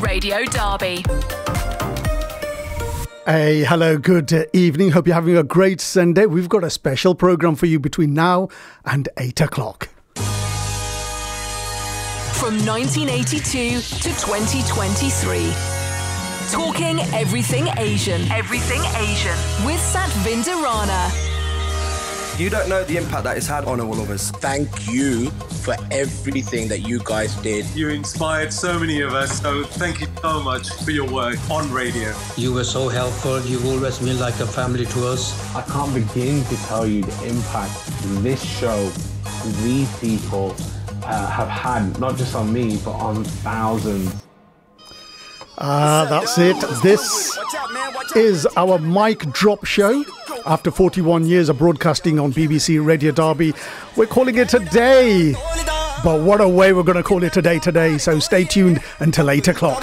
Radio Derby. Hey, hello, good evening. Hope you're having a great Sunday. We've got a special program for you between now and 8 o'clock. From 1982 to 2023. Talking everything Asian. Everything Asian. With Satvinder Rana. You don't know the impact that it's had on all of us. Thank you for everything that you guys did. You inspired so many of us, so thank you so much for your work on radio. You were so helpful. You've always been like a family to us. I can't begin to tell you the impact this show, these people uh, have had, not just on me, but on thousands. Ah, that's it. This is our mic drop show. After 41 years of broadcasting on BBC Radio Derby, we're calling it a day. But what a way we're going to call it a day today. So stay tuned until 8 o'clock.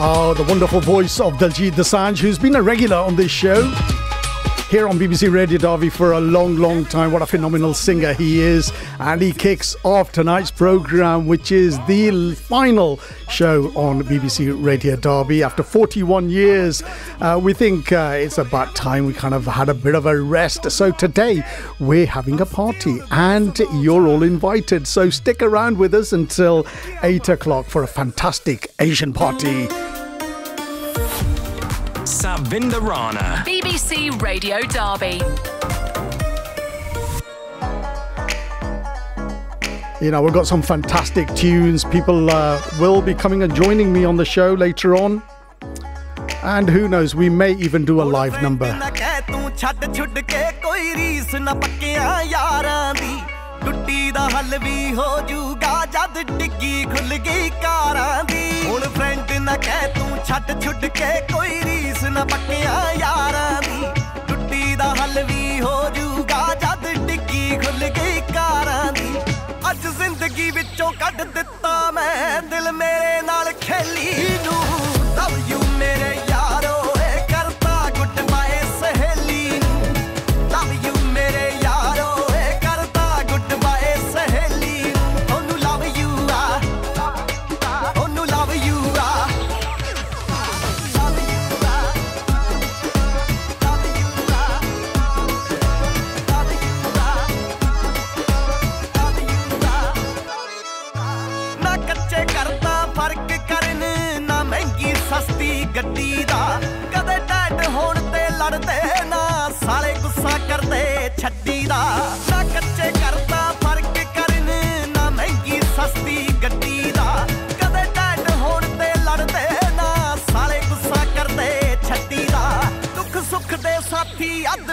Oh, the wonderful voice of Diljit Dosanjh, who's been a regular on this show here on BBC Radio Derby for a long, long time. What a phenomenal singer he is. And he kicks off tonight's programme, which is the final show on BBC Radio Derby. After 41 years, uh, we think uh, it's about time we kind of had a bit of a rest. So today, we're having a party and you're all invited. So stick around with us until 8 o'clock for a fantastic Asian party. Satvinder Rana. BBC Radio Derby. You know, we've got some fantastic tunes. People uh, will be coming and joining me on the show later on. And who knows, we may even do a live number. ਟੁੱਟੀ ਦਾ ਹੱਲ ਵੀ ਹੋ ਜੂਗਾ ਜਦ ਖੁੱਲ ਗਈ ਕਾਰਾਂ ਦੀ ਹੁਣ friend ਨਾ ਕਹਿ ਤੂੰ ਛੱਡ ਛੁੱਟ ਕੇ ਕੋਈ ਰੀਸ ਨਾ ਪੱਕਿਆ ਯਾਰਾਂ ਦੀ। ਟੁੱਟੀ ਦਾ ਹੱਲ ਵੀ ਹੋ ਜੂਗਾ ਜਦ ਟਿੱਕੀ ਖੁੱਲ ਗਈ ਕਾਰਾਂ ਦੀ। ਅੱਜ ਜ਼ਿੰਦਗੀ ਵਿੱਚੋਂ ਕੱਢ ਦਿੱਤਾ ਮੈਂ ਦਿਲ ਮੇਰੇ ਨਾਲ ਖੇਲੀ ਨੂੰ।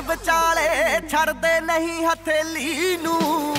ਵਿਚਾਲੇ ਛੱਡਦੇ ਨਹੀਂ ਹਥੇਲੀ ਨੂੰ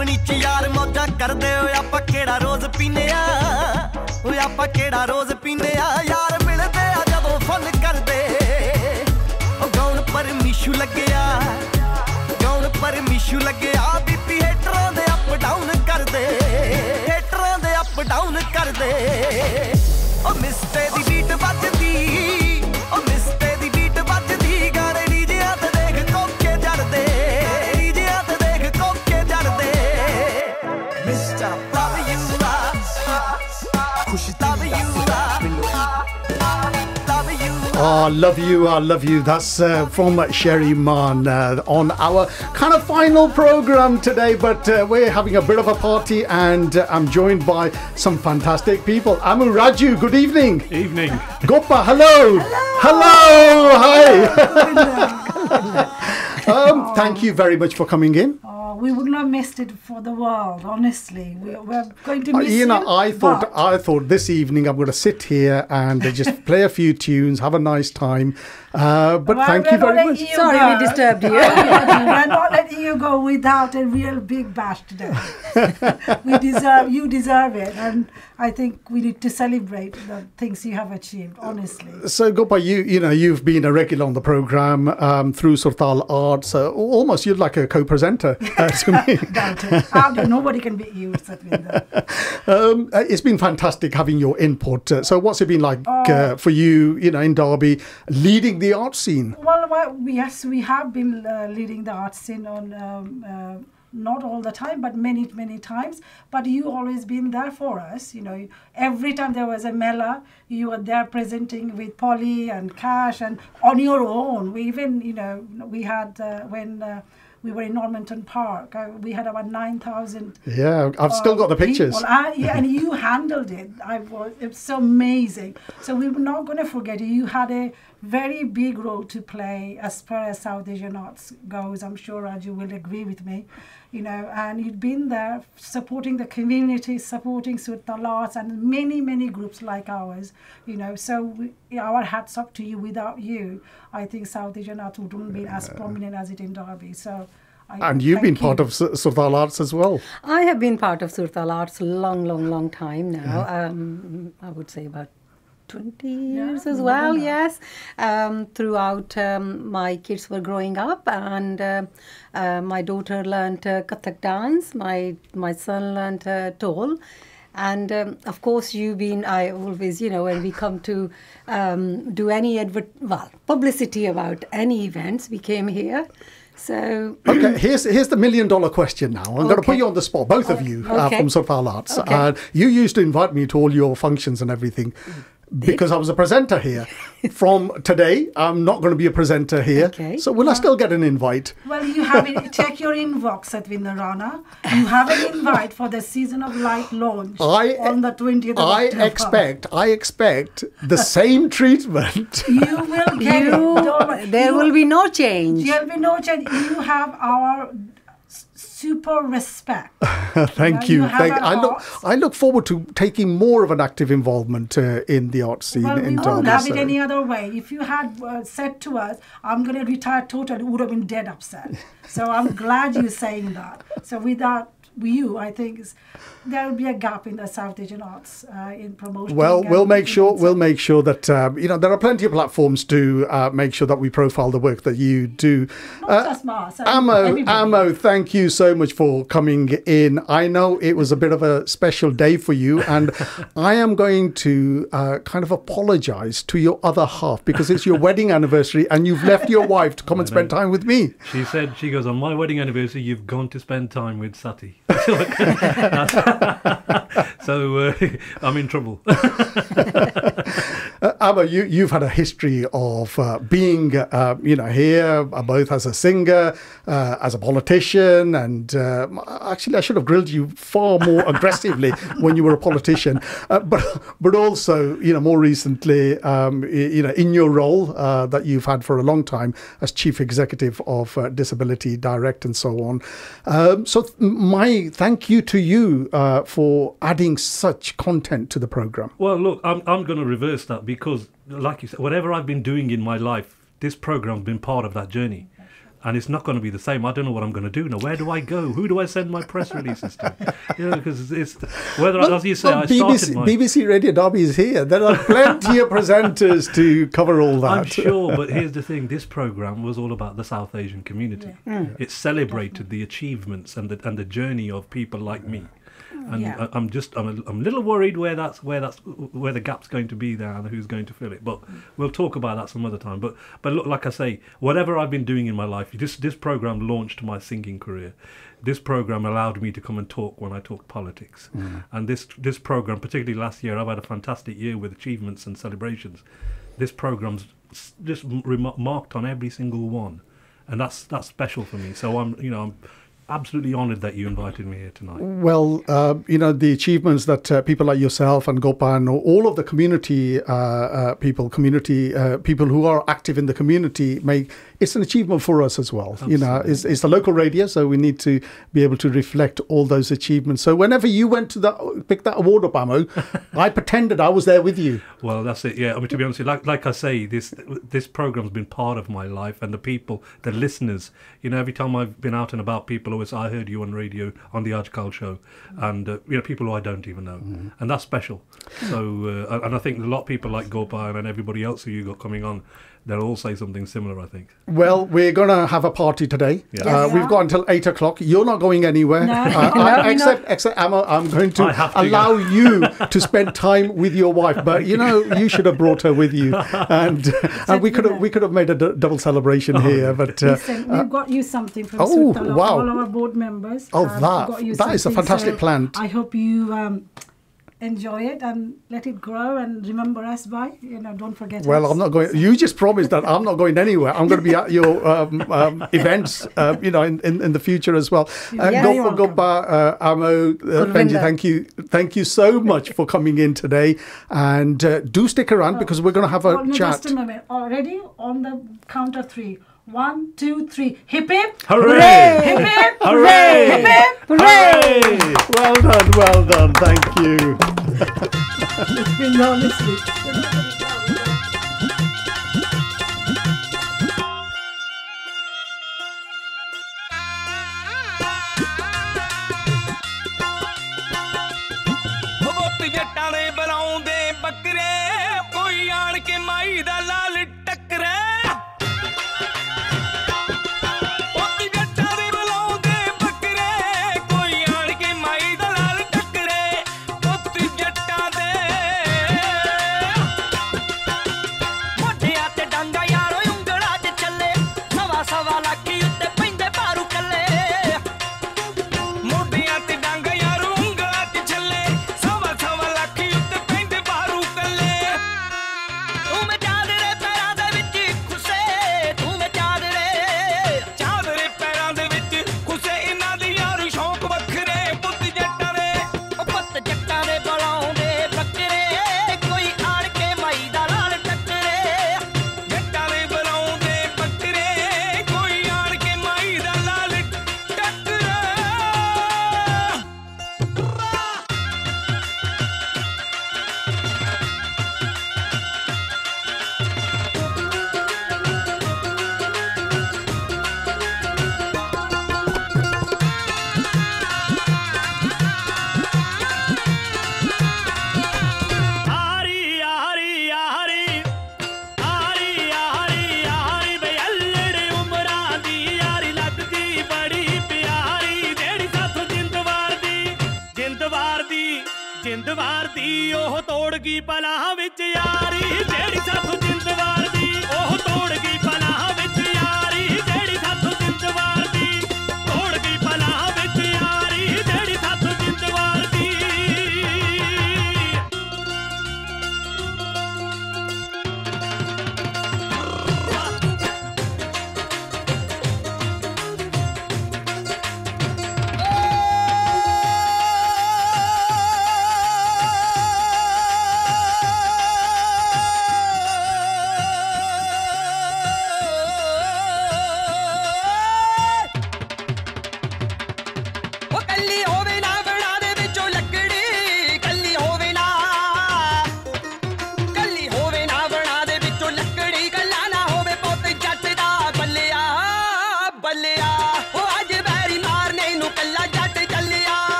ਆਪਣੀ ਚ ਯਾਰ ਮੌਜਾਂ ਕਰਦੇ ਓਏ, ਆਪਾਂ ਕਿਹੜਾ ਰੋਜ਼ ਪੀਨੇ ਆ? ਓਏ, ਆਪਾਂ ਕਿਹੜਾ ਰੋਜ਼ ਪੀਨੇ ਆ? ਯਾਰ ਮਿਲਦੇ ਆ ਜਦੋਂ ਫਨ ਕਰਦੇ। ਉਹ ਗਾਉਣ ਪਰ ਮਿਸ਼ੂ ਲੱਗਿਆ। ਗਾਉਣ ਪਰ ਮਿਸ਼ੂ ਲੱਗਿਆ। ਬੀਪੀ ਹੇਟਰਾਂ ਦੇ ਅਪ ਡਾਊਨ ਕਰਦੇ। ਹੇਟਰਾਂ ਦੇ ਅਪ ਡਾਊਨ ਕਰਦੇ। ਉਹ ਮਿਸਟੇ ਦੀ ਬੀਟ ਵੱਜਦੀ। Oh, I love you, I love you. That's uh, from Sharry Maan uh, on our kind of final program today, but uh, we're having a bit of a party and uh, I'm joined by some fantastic people. Amo Raju, good evening. Evening. Gopa, hello. Hello. Hello. Hi. Um, thank you very much for coming in. We would not have missed it for the world, honestly. We, we're going to Uh, miss you know, I thought but- I thought this evening I'm going to sit here and uh, just play a few tunes, have a nice time. Uh, but Well, thank you very much. you Sorry go. we disturbed you. we're not letting you go without a real big bash today. we deserve, you deserve it, and I think we need to celebrate the things you have achieved. Honestly, So, Gopa, you you know you've been a regular on the program um, through Surtal Arts. Uh, almost you're like a co-presenter uh, to me. doubt it. Do- Nobody can beat you, Satvinder. Um, uh, it's been fantastic having your input. Uh, so, what's it been like uh, for you? You know, in Derby, leading the art scene. Well, well, yes, we have been uh, leading the art scene on um, uh, not all the time, but many, many times. But you always been there for us. You know, every time there was a Mela, you were there presenting with Polly and Cash and on your own. We even, you know, we had uh, when. Uh, we were in Normanton Park. Uh, we had about nine thousand. Yeah, I've still got the pictures. Uh, yeah, and you handled it. I was. It was so amazing. So we were not going to forget you. You had a very big role to play as far as South Asian arts goes. I'm sure Raju will agree with me. You know, and you've been there supporting the community, supporting Surtal Arts and many, many groups like ours. You know, so we, our hats up to you. Without you, I think South Asian arts wouldn't be as prominent as it in Derby. So. I And you've been thank part you. of S- Surtal Arts as well. I have been part of Surtal Arts long, long, long time now. Um, I would say about 20 years as well, than that. yes. Um, throughout um, my kids were growing up, and uh, uh, my daughter learned uh, Kathak dance, my, my son learned uh, Dhol. And um, of course, you've been, I always, you know, when we come to um, do any advert, well, publicity about any events, we came here. So Okay, here's here's the million dollar question now. I'm going to put you on the spot, both of you uh, from Surtal Arts. Okay. Uh, you used to invite me to all your functions and everything because I was a presenter here. from today, I'm not going to be a presenter here. Okay. So will I still get an invite? Well, you have it. Check your inbox at Vindarana. You have an invite for the season of light launch I- on the twentieth. of I October. expect I expect the same treatment. you will get it. You, there You- will be no change. There'll be no change. You have our s- super respect. Thank you you. Thank, I look arts. I look forward to taking more of an active involvement uh, in the art scene Well, we in Derby. have it any other way. If you had uh, said to us, "I'm going to retire totally," we would have been dead upset. So I'm glad you're saying that. So without you, I think is- there will be a gap in the South Asian arts uh, in promotion. Well, we'll make sure we'll make sure that um, you know there are plenty of platforms to uh, make sure that we profile the work that you do. Not just Mars, uh, Amo. Amo, thank you so much for coming in. I know it was a bit of a special day for you, and I am going to uh, kind of apologize to your other half because it's your wedding anniversary and you've left your wife to come and spend time with me. She said, she goes, on my wedding anniversary, you've gone to spend time with Sati. so uh, I'm in trouble. Uh, Abba, you, you've had a history of uh, being, uh, you know, here uh, both as a singer, uh, as a politician, and uh, actually, I should have grilled you far more aggressively when you were a politician. Uh, but, but also, you know, more recently, um, you know, in your role uh, that you've had for a long time as chief executive of uh, Disability Direct and so on. Um, so, th- thank you to you uh, for adding such content to the program. Well, look, I'm, I'm going to reverse that because, like you said, whatever I've been doing in my life, this program's been part of that journey. And it's not going to be the same. I don't know what I'm going to do now. Where do I go? Who do I send my press releases to? You know, because it's whether, as you say, Well, I started BBC, my. BBC Radio Derby is here. There are plenty of presenters to cover all that. I'm sure, but here's the thing: this program was all about the South Asian community. It celebrated the achievements and the and the journey of people like me. And Yeah. I, I'm just I'm a, I'm a little worried where that's where that's where the gap's going to be there and who's going to fill it. But mm. we'll talk about that some other time. But but look, like I say, whatever I've been doing in my life, this this program launched my singing career. This program allowed me to come and talk when I talk politics. Mm. And this this program, particularly last year, I've had a fantastic year with achievements and celebrations. This program's just rem- marked on every single one, and that's that's special for me. So I'm you know I'm absolutely honoured that you invited me here tonight. Well, uh, you know, the achievements that uh, people like yourself and Gopan, or all of the community uh, uh, people, community uh, people who are active in the community make, it's an achievement for us as well. You know, it's, it's the local radio, so we need to be able to reflect all those achievements. So whenever you went to that, pick that award up, Amo, I pretended I was there with you. Well, that's it. Yeah, I mean, to be honest, like like I say, this this program's been part of my life, and the people, the listeners. You know, every time I've been out and about, people always, I heard you on radio on the Aajkal show, and uh, you know, people who I don't even know, and that's special. So, uh, and I think a lot of people like Gopan and everybody else who you got coming on, they'll all say something similar. I think. Well, we're going to have a party today. Yeah. Uh, Yes. we've got until 8 o'clock. You're not going anywhere. No. Uh, No, I, except, not. except Emma, I'm going to to allow go. you to spend time with your wife. But, you know, you should have brought her with you. And, and we could have we could have made a d- double celebration Oh, here. But uh, Listen, we've got you something from oh, Sultana, wow. all our board members. Oh, have that- got you that is a fantastic so plan. I hope you um, enjoy it and let it grow and remember us by. You know, don't forget Well, us. I'm not going. You just promised that I'm not going anywhere. I'm going to be at your um, um, events, uh, you know, in, in, in the future as well. And Yeah, go you're uh, Amo, uh, Benji. Thank you, thank you so much for coming in today. And uh, do stick around because we're going to have a Oh, no, chat. Just a moment. Already on the count of three. One, two, three. Hip hip. Hooray! Hip hip. Hooray! Hip hip. Hooray! Well done, well done. Thank you. It's been honestly.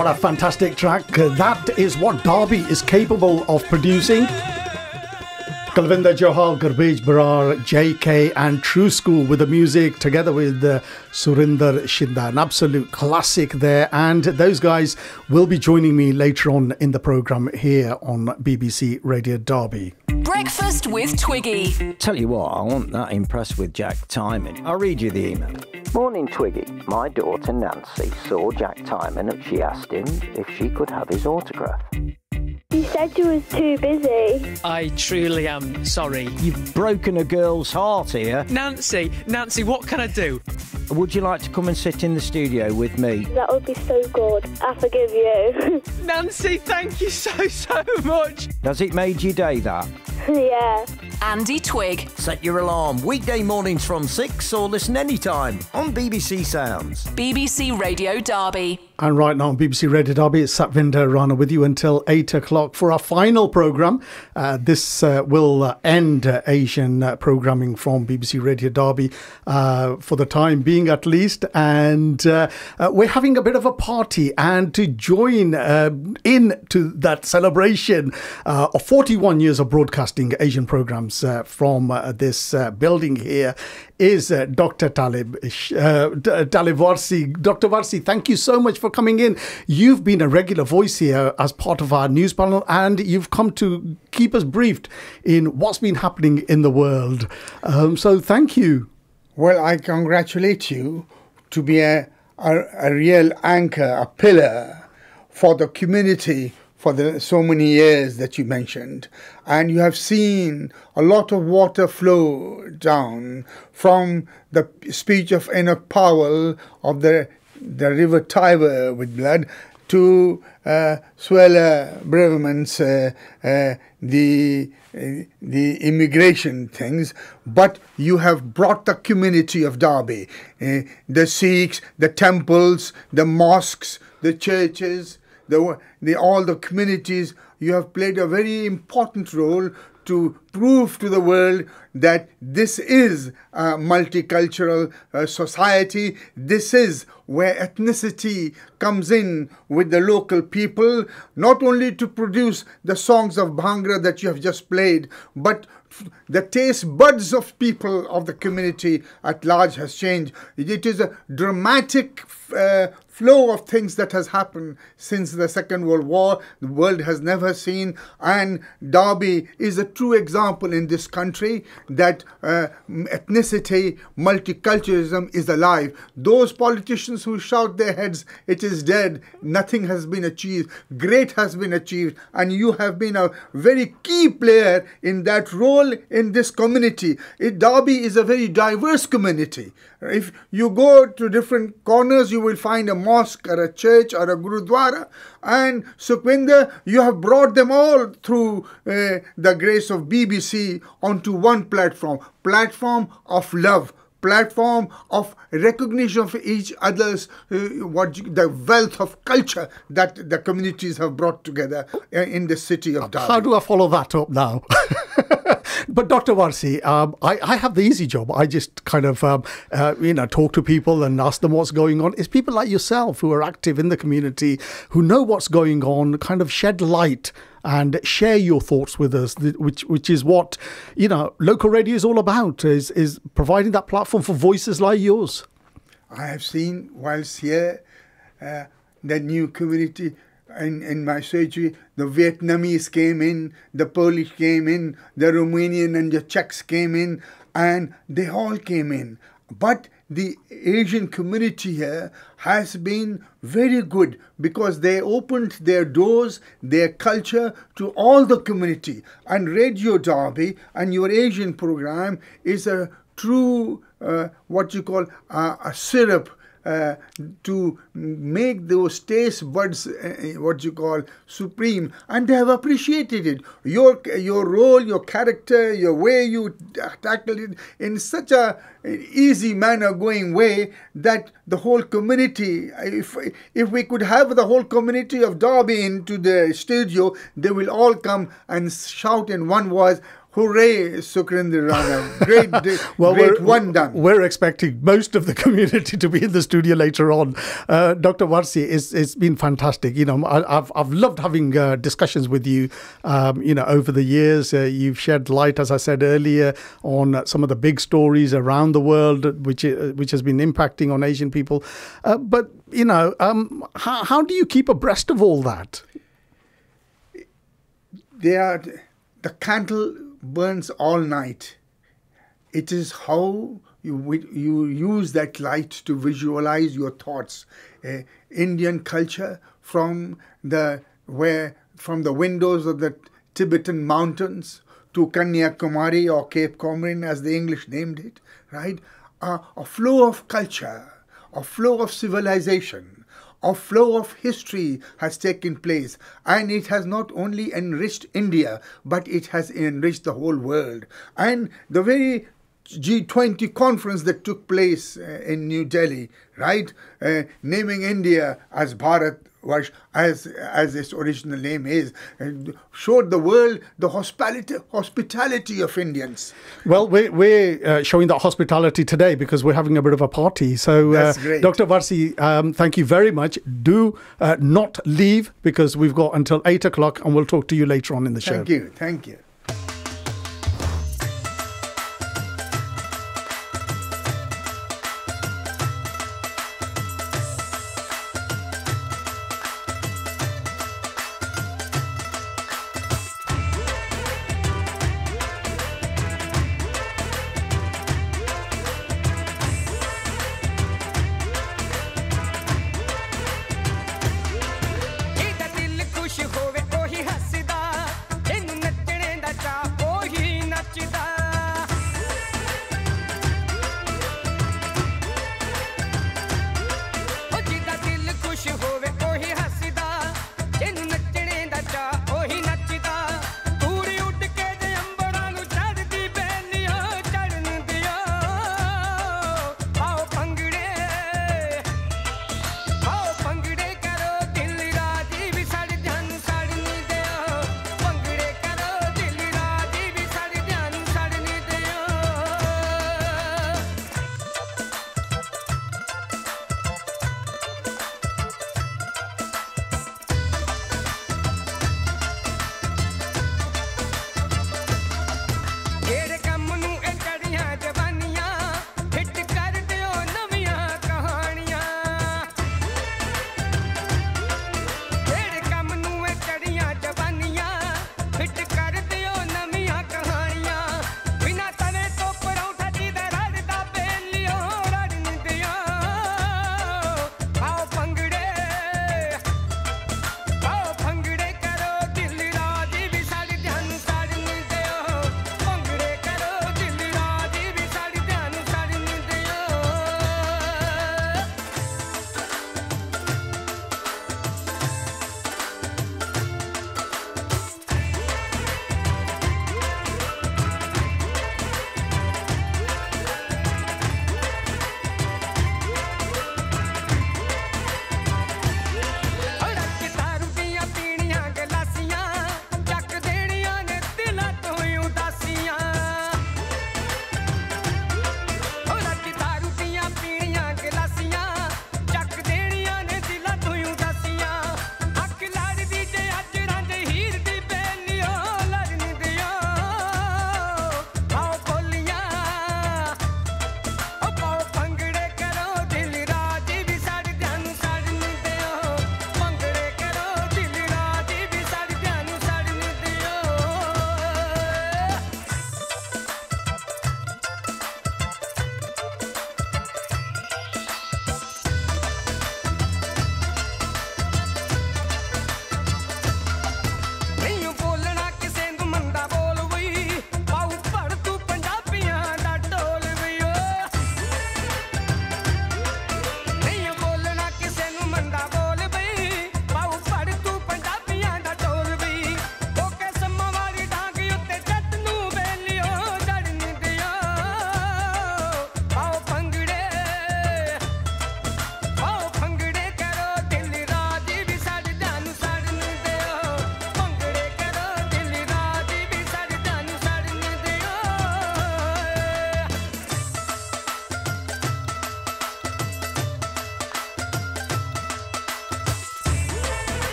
What a fantastic track. That is what Derby is capable of producing. Kalvinder Johal, Garbage Barar, JK, and Tru-Skool with the music together with uh, Surinder Shinda. An absolute classic there. And those guys will be joining me later on in the program here on BBC Radio Derby. Breakfast with Twiggy. Tell you what, I wasn't that impressed with Jack Timing. I'll read you the email. Morning, Twiggy. My daughter Nancy saw Jack Timing and she asked him if she could have his autograph. You said you was too busy. I truly am sorry. You've broken a girl's heart here. Nancy, Nancy, what can I do? Would you like to come and sit in the studio with me? That would be so good. I forgive you. Nancy, thank you so, so much. Has it made your day that? yeah. Andy Twig. Set your alarm weekday mornings from 6 or listen anytime on BBC Sounds. BBC Radio Derby. And right now on BBC Radio Derby, it's Satvinder Rana with you until 8 o'clock for our final programme. Uh, this uh, will uh, end uh, Asian uh, programming from BBC Radio Derby uh, for the time being at least. And uh, uh, we're having a bit of a party. And to join uh, in to that celebration uh, of 41 years of broadcasting Asian programmes uh, from uh, this uh, building here is Dr. Talib, Talib. Dr. Warsi, thank you so much for coming in. You've been a regular voice here as part of our news panel, and you've come to keep us briefed in what's been happening in the world. Um, so thank you. Well, I congratulate you to be a, a, a real anchor, a pillar for the community for the so many years that you mentioned. And you have seen a lot of water flow down from the speech of Enoch Powell of the, the river Tiber with blood to uh, Suella Braverman's uh, uh, the uh, the immigration things, but you have brought the community of Derby, uh, the Sikhs, the temples, the mosques, the churches, the, the all the communities. You have played a very important role to prove to the world that this is a multicultural uh, society. This is where ethnicity comes in with the local people, not only to produce the songs of Bhangra that you have just played, but the taste buds of people of the community at large has changed. It is a dramatic uh, flow of things that has happened since the Second World War. The world has never seen, and Derby is a true example in this country that uh, ethnicity, multiculturalism is alive. Those politicians who shout their heads, it is dead, nothing has been achieved, great has been achieved, and you have been a very key player in that role in this community. It, Derby is a very diverse community. If you go to different corners, you will find a mosque or a church or a gurudwara. And Sukhwinder, you have brought them all through uh, the grace of BBC onto one platform, platform of love platform of recognition of each other's uh, what the wealth of culture that the communities have brought together uh, in the city of Derby. How do I follow that up now? but Dr. Warsi, um, I, I have the easy job. I just kind of, um, uh, you know, talk to people and ask them what's going on. It's people like yourself who are active in the community, who know what's going on, kind of shed light and share your thoughts with us, which which is what you know local radio is all about. Is is providing that platform for voices like yours. I have seen whilst here uh, the new community in, in my surgery, the Vietnamese came in, the Polish came in, the Romanian and the Czechs came in, and they all came in. But the Asian community here has been very good because they opened their doors, their culture to all the community. And Radio Derby and your Asian program is a true, uh, what you call uh, a syrup uh, to make those taste buds uh, what you call supreme and they have appreciated it. Your your role your character your way you tackled it in such a easy manner going way that the whole community if if we could have the whole community of derby into the studio they will all come and shout in one voice Hooray, Sukrinder Rana. Great, well, great one done. We're expecting most of the community to be in the studio later on. Uh, Dr. Warsi, it's, it's been fantastic. You know, I, have I've loved having uh, discussions with you, um, you know, over the years. Uh, you've shed light, as I said earlier, on some of the big stories around the world, which, uh, which has been impacting on Asian people. Uh, but, you know, um, how, how do you keep abreast of all that? They are, the candle burns all night. It is how you you use that light to visualize your thoughts. Uh, Indian culture from the where from the windows of the Tibetan mountains to Kanyakumari or Cape Comorin, as the English named it, right? Uh, a flow of culture, a flow of civilization a flow of history has taken place and it has not only enriched India but it has enriched the whole world. And the very G20 conference that took place uh, in New Delhi, right, uh, naming India as Bharat as as its original name is, and showed the world the hospitality hospitality of Indians. Well, we're, we're uh, showing that hospitality today because we're having a bit of a party. So, uh, Dr. Warsi, um, thank you very much. Do uh, not leave because we've got until eight o'clock, and we'll talk to you later on in the show. Thank you. Thank you.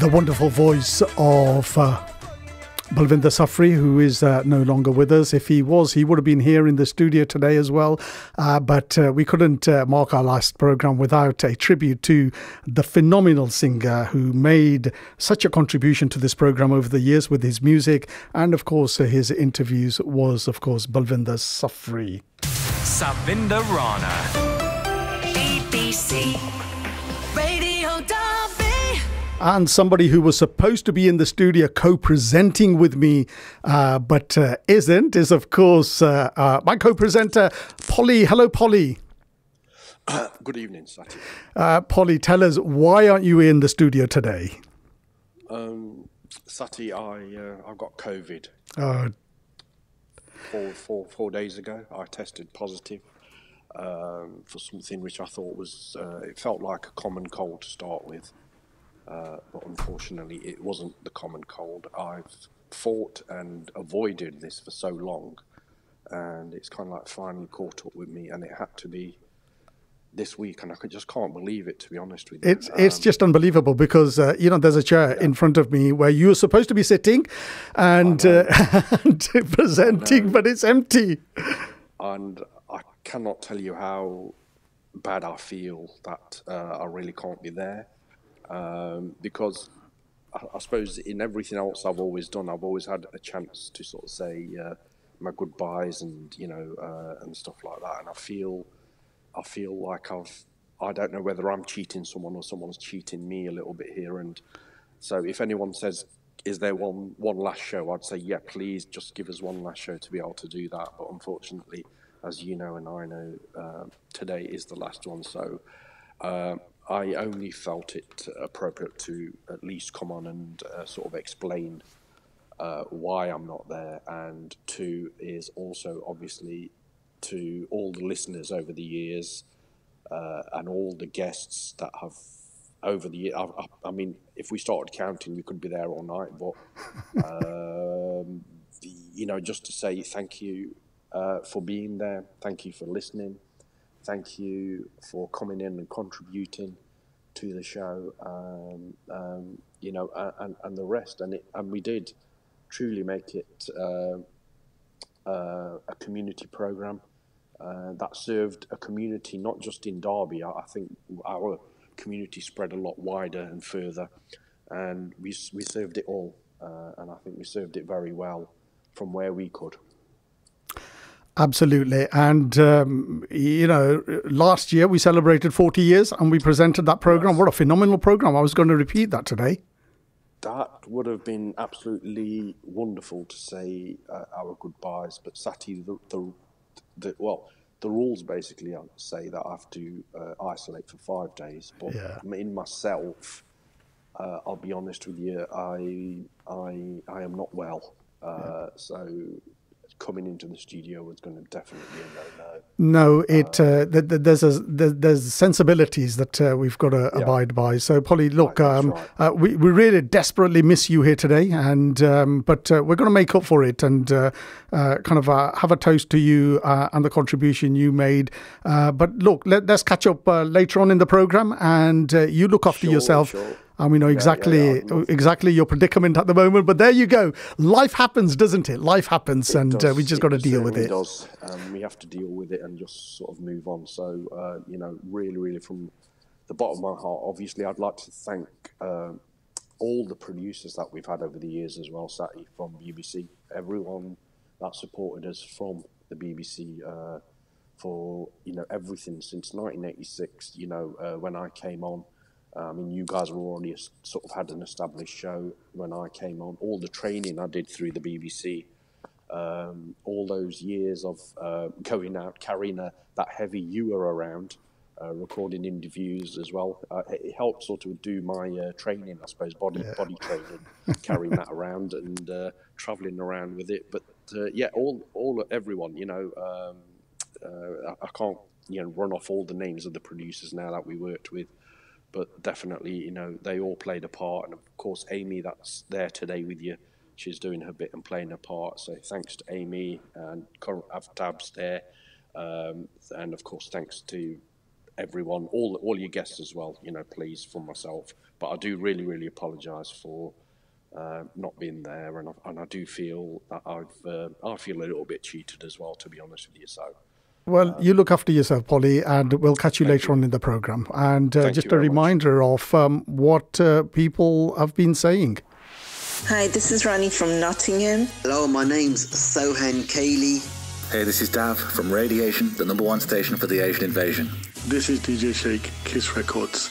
The wonderful voice of uh, Balvinder Safri, who is uh, no longer with us. If he was, he would have been here in the studio today as well. Uh, but uh, we couldn't uh, mark our last program without a tribute to the phenomenal singer who made such a contribution to this program over the years with his music and, of course, uh, his interviews was, of course, Balvinder Safri. Satvinder Rana. BBC Radio Derby. And somebody who was supposed to be in the studio co-presenting with me uh, but uh, isn't is of course uh, uh, my co-presenter polly. Hello polly. Good evening, Sati. uh, polly tell us why aren't you in the studio today? Um, Sati, I uh, I got COVID. Uh, four, four, four days ago. I tested positive um, for something which I thought was uh, it felt like a common cold to start with, uh, but unfortunately it wasn't the common cold. I've fought and avoided this for so long, and it's kind of like finally caught up with me, and it had to be this week, and I just can't believe it to be honest with you. it's it's Um, just unbelievable because uh, you know there's a chair in front of me where you're supposed to be sitting and, uh, and presenting but it's empty. And I cannot tell you how bad I feel that uh, I really can't be there um, because I, I suppose in everything else I've always done, I've always had a chance to sort of say uh, my goodbyes and you know uh, and stuff like that, and I feel I feel like I've I don't know whether I'm cheating someone or someone's cheating me a little bit here, and so if anyone says is there one one last show? I'd say yeah, please just give us one last show to be able to do that. But unfortunately, as you know and I know, uh, today is the last one. So uh, I only felt it appropriate to at least come on and uh, sort of explain uh, why I'm not there, and two is also obviously to all the listeners over the years uh, and all the guests that have over the year. I, I, I mean, if we started counting, we could be there all night. But um, you know, just to say thank you uh, for being there. Thank you for listening. Thank you for coming in and contributing to the show. Um, um, you know, and, and the rest. And it, and we did truly make it uh, uh, a community program uh, that served a community not just in Derby. I, I think our community spread a lot wider and further, and we we served it all, uh, and I think we served it very well from where we could. Absolutely. And, um, you know, last year we celebrated 40 years and we presented that program. What a phenomenal program. I was going to repeat that today. That would have been absolutely wonderful to say uh, our goodbyes, but Sati, the, the, the well, the rules basically say that I have to uh, isolate for five days. But Yeah. in myself, uh, I'll be honest with you, I I I am not well, uh, so coming into the studio was going to definitely be a no-no. No, it uh, th- th- there's a there- there's sensibilities that uh, we've got to abide by. So, Polly, look, um, uh, we we really desperately miss you here today, and um, but uh, we're going to make up for it and uh, uh, kind of uh, have a toast to you uh, and the contribution you made. Uh, but look, let, let's catch up uh, later on in the program, and uh, you look after Sure, yourself. sure. And we know exactly yeah, exactly your predicament at the moment. But there you go. Life happens, doesn't it? Life happens, and uh, we just got to deal with certainly it. Does. Um, we have to deal with it and just sort of move on. So, uh, you know, really, really from the bottom of my heart, obviously, I'd like to thank uh, all the producers that we've had over the years as well, Sati from BBC, everyone that supported us from the BBC uh, for, you know, everything since 1986, you know, uh, when I came on. I mean, you guys were already sort of had an established show when I came on. All the training I did through the BBC, um, all those years of uh, going out, carrying a, that heavy ewer around, uh, recording interviews as well. Uh, it, helped sort of do my uh, training, I suppose, body body training, carrying that around and uh, traveling around with it. But uh, yeah, all all everyone, you know, um, uh, I, I can't you know run off all the names of the producers now that we worked with but definitely, you know, they all played a part. And of course, Amy, that's there today with you, she's doing her bit and playing her part. So thanks to Amy and Avtab's there. Um, and of course, thanks to everyone, all all your guests as well. You know, please from myself. But I do really, really apologise for uh, not being there, and I, and I do feel that I've uh, I feel a little bit cheated as well, to be honest with you. So. Well, you look after yourself, Polly, and we'll catch you later on in the program. And uh, just a very much. reminder of um, what uh, people have been saying. Hi, this is Ronnie from Nottingham. Hello, my name's Sohan Cayley. Hey, this is Dav from Radiation, the number one station for the Asian invasion. This is DJ Shake, Kiss Records.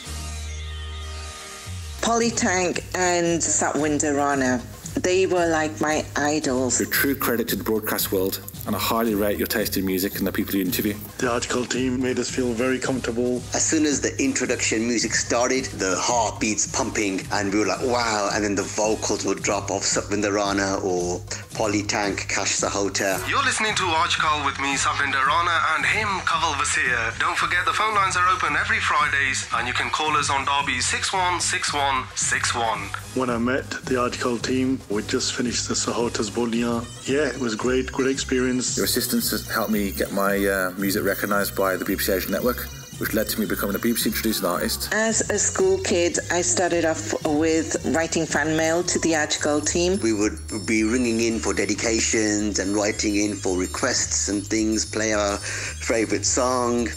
Polly Tank and Satvinder Rana. They were like my idols. Your true credit to the broadcast world, and I highly rate your taste in music and the people you interview. The Aajkal team made us feel very comfortable. As soon as the introduction music started, the heartbeats pumping, and we were like, wow. And then the vocals would drop off Satvinder Rana or Polly Tank, Cash Sahota. You're listening to Aajkal with me, Satvinder Rana, and him, Kaval Warsi. Don't forget the phone lines are open every Fridays, and you can call us on Derby 616161. When I met the Aajkal team, we just finished the Sahota's Bolia. Yeah, it was great, great experience. Your assistance has helped me get my uh, music recognised by the BBC Asian Network, which led to me becoming a BBC introduced artist. As a school kid, I started off with writing fan mail to the Aajkal team. We would be ringing in for dedications and writing in for requests and things, play our favourite song.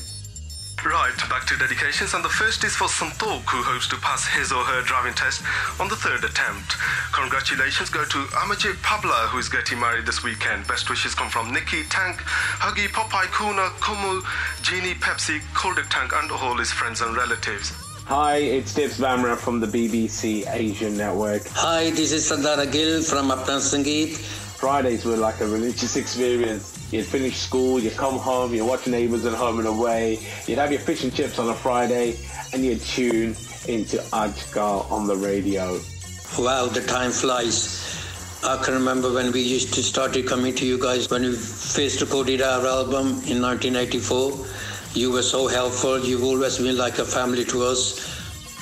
Right, back to dedications, and the first is for Santok, who hopes to pass his or her driving test on the third attempt. Congratulations go to Amajit Pabla, who is getting married this weekend. Best wishes come from Nikki Tank, Huggy, Popeye, Kuna, Kumu, Genie, Pepsi, Koldik Tank, and all his friends and relatives. Hi, it's Dibs Vamra from the BBC Asian Network. Hi, this is Sardar Gill from Apna Sangeet. Fridays were like a religious experience. You'd finish school, you'd come home, you'd watch Neighbours at Home and Away, you'd have your fish and chips on a Friday, and you'd tune into Aajkal on the radio. Wow, the time flies. I can remember when we used to started coming to you guys when we first recorded our album in 1984. You were so helpful. You've always been like a family to us.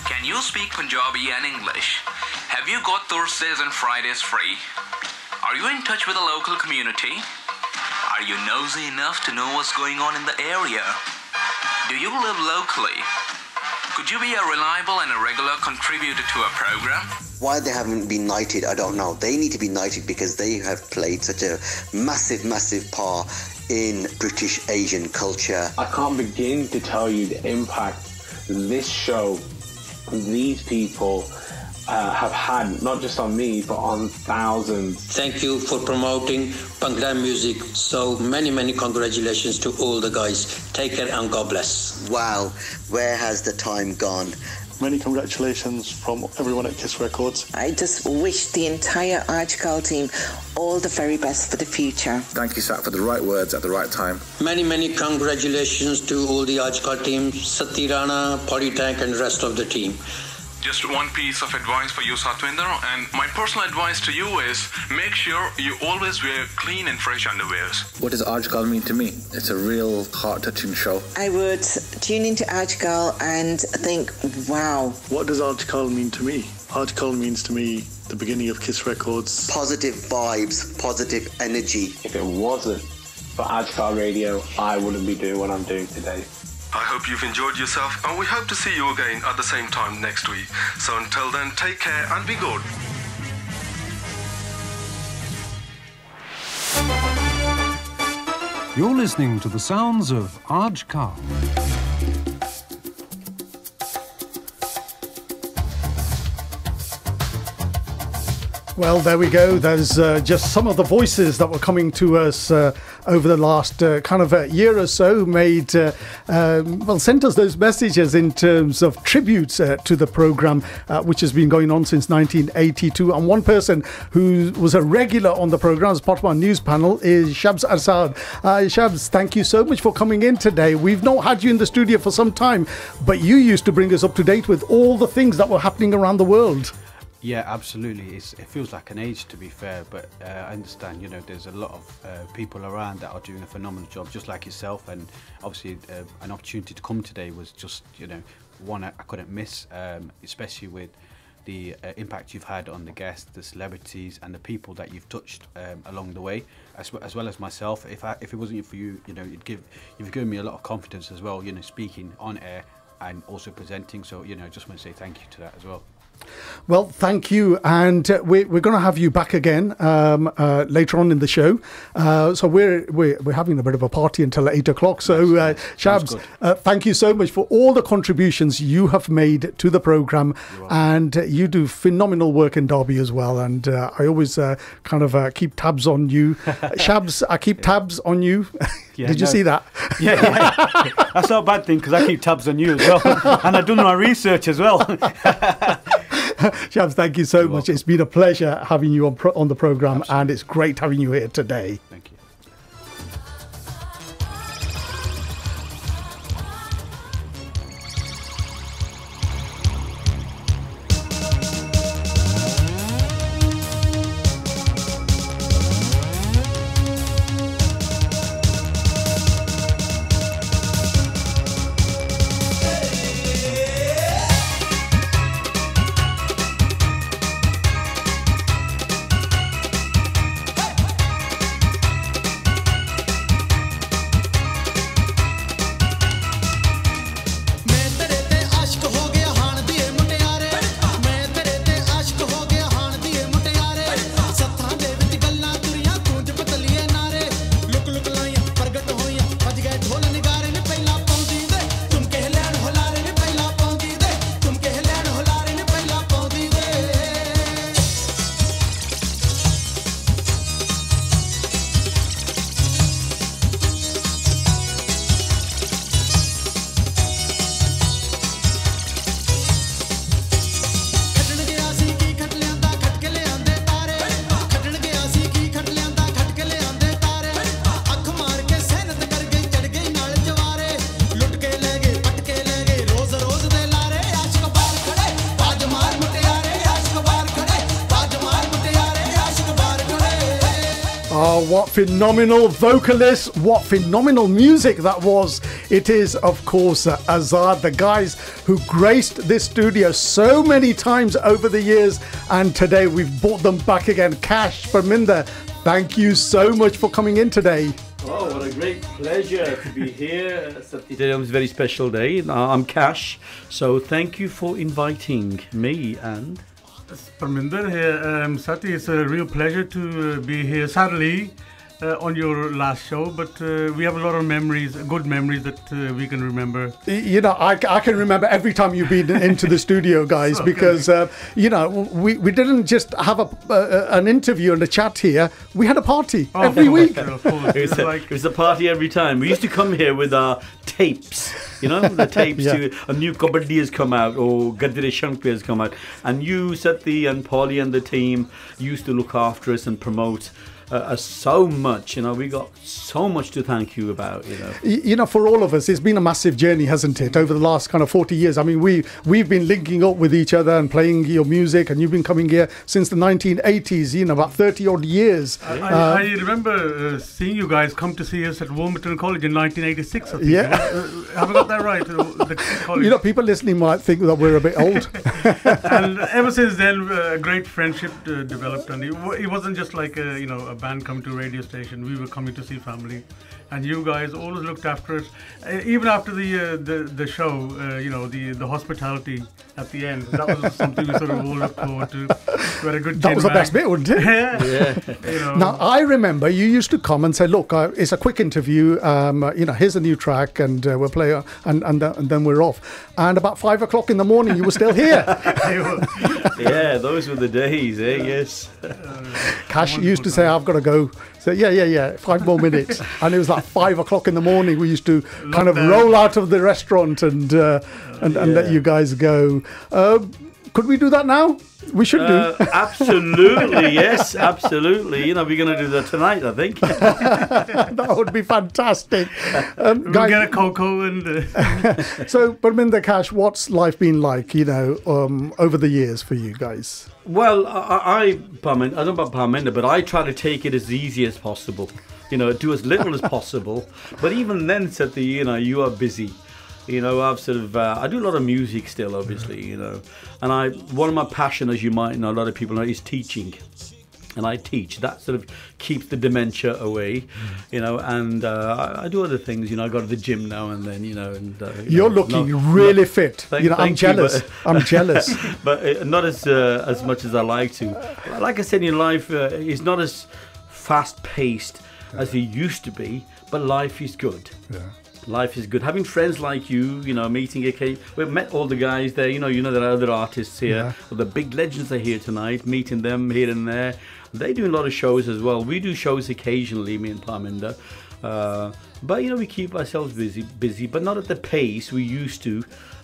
Can you speak Punjabi and English? Have you got Thursdays and Fridays free? Are you in touch with the local community? Are you nosy enough to know what's going on in the area? Do you live locally? Could you be a reliable and a regular contributor to a program? Why they haven't been knighted, I don't know. They need to be knighted because they have played such a massive, massive part in British Asian culture. I can't begin to tell you the impact this show, these people uh, have had, not just on me, but on thousands. Thank you for promoting Bhangra music. So many, many congratulations to all the guys. Take care and God bless. Wow, where has the time gone? Many congratulations from everyone at Kiss Records. I just wish the entire Aajkal team all the very best for the future. Thank you, Sat, for the right words at the right time. Many, many congratulations to all the Aajkal team, Sati Rana, Polytank and rest of the team. Just one piece of advice for you, Satvinder, and my personal advice to you is make sure you always wear clean and fresh underwears. What does Aajkal mean to me? It's a real heart-touching show. I would tune into Aajkal and think, wow. What does Aajkal mean to me? Aajkal means to me the beginning of Kiss Records. Positive vibes, positive energy. If it wasn't for Aajkal Radio, I wouldn't be doing what I'm doing today. I hope you've enjoyed yourself, and we hope to see you again at the same time next week. So until then, take care and be good. You're listening to the sounds of Aajkal. Well, there we go. There's uh, just some of the voices that were coming to us uh, over the last uh, kind of a year or so, made, uh, um, well, sent us those messages in terms of tributes uh, to the program, uh, which has been going on since 1982. And one person who was a regular on the program as part of our news panel is Shabs Arsad. Shabs, thank you so much for coming in today. We've not had you in the studio for some time, but you used to bring us up to date with all the things that were happening around the world. Yeah, absolutely. It's, it feels like an age, to be fair, but uh, I understand. You know, there's a lot of uh, people around that are doing a phenomenal job, just like yourself. And obviously, uh, an opportunity to come today was just, you know, one I, couldn't miss, um, especially with the uh, impact you've had on the guests, the celebrities, and the people that you've touched um, along the way, as, as well as myself. If I, if it wasn't for you, you know, you'd give you've given me a lot of confidence as well. You know, speaking on air and also presenting. So you know, I just want to say thank you to that as well. Well, thank you, and uh, we're, we're going to have you back again um, uh, later on in the show. Uh, so we're, we're we're having a bit of a party until eight o'clock. So, uh, Shabs, uh, thank you so much for all the contributions you have made to the program, and uh, you do phenomenal work in Derby as well. And uh, I always uh, kind of uh, keep tabs on you, Shabs. I keep tabs on you. Yeah, Did you no. see that? Yeah, yeah. that's not a bad thing because I keep tabs on you as well, and I've done my research as well. Shabs, thank you so much. It's been a pleasure having you on pro- on the program, and it's great having you here today. Thank you. Phenomenal vocalists, what phenomenal music that was. It is, of course, uh, Azad, the guys who graced this studio so many times over the years, and today we've brought them back again. Cash, Parminder, thank you so much for coming in today. Oh, what a great pleasure to be here. Today is a very special day. Uh, I'm Cash, so thank you for inviting me and. Parminder here. Um, Sati, it's a real pleasure to uh, be here. Sadly, uh, on your last show, but uh, we have a lot of memories, good memories that uh, we can remember. You know, I, I can remember every time you've been into the studio, guys, because, uh, you know, we, we didn't just have a, uh, an interview and a chat here. We had a party Oh, every week. it, was a, it was a party every time. We used to come here with our tapes, you know, the tapes. Yeah. to, a new Kabaddi has come out or Gadire Shankpi has come out. And you, Sati, and Polly and the team used to look after us and promote uh, us so much. You know, we got so much to thank you about, you know. You know, for all of us, it's been a massive journey, hasn't it, over the last kind of 40 years? I mean, we, we've been linking up with each other and playing your music, and you've been coming here since the 1980s, you know, about 30 odd years. I, Uh, I remember uh, seeing you guys come to see us at Wilmorton College in 1986. Think. Yeah. Uh, have I got that right? Uh, the you know, people listening might think that we're a bit old. and ever since then, uh, a great friendship uh, developed, and it, wa- it wasn't just like a you know a band coming to radio station. We were coming to see family, and you guys always looked after us. Uh, even after the uh, the the show, uh, you know the the hospitality at the end. That was something we sort of all looked forward to. We had a good. That gin was the best bit, wasn't it? yeah. You know. Now, I remember you used to come and say, "Look, uh, it's a quick interview. Um, uh, you know, here's a new track, and uh, we'll play, uh, and and, uh, and then we're off." And about five o'clock in the morning, you were still here. yeah, those were the days, eh? Yes. Cash used to say, "I've got to go." So yeah, yeah, yeah, five more minutes, and it was like five o'clock in the morning. We used to kind of roll out of the restaurant and uh, and, and let you guys go. Um could we do that now? We should Uh, do. absolutely, yes, absolutely. You know, we're going to do that tonight, I think. that would be fantastic. Um, We'll guys- get a cocoa and. Uh, so, Parminder Cash, what's life been like, you know, um, over the years for you guys? Well, I, I, I I don't know about Parminder, but I try to take it as easy as possible. You know, do as little as possible. But even then, said the you know, you are busy. You know, I've sort of uh, I do a lot of music still, obviously. You know, and I one of my passion, as you might know, a lot of people know, is teaching. And I teach. That sort of keeps the dementia away, you know. And uh, I, I do other things. You know, I go to the gym now and then. You know, and uh, you You're know, looking not- really not- fit. Thank- you know, I'm thank you, jealous. but- I'm jealous. but uh, not as uh, as much as I like to. Like I said, in life uh, is not as fast paced as it used to be, but life is good. Yeah. Life is good. Having friends like you, you know, meeting a we've met all the guys there. You know, you know there are other artists here. Yeah. Well, the big legends are here tonight. Meeting them here and there. They do a lot of shows as well. We do shows occasionally, me and Parminder. Uh, but you know, we keep ourselves busy, busy, but not at the pace we used to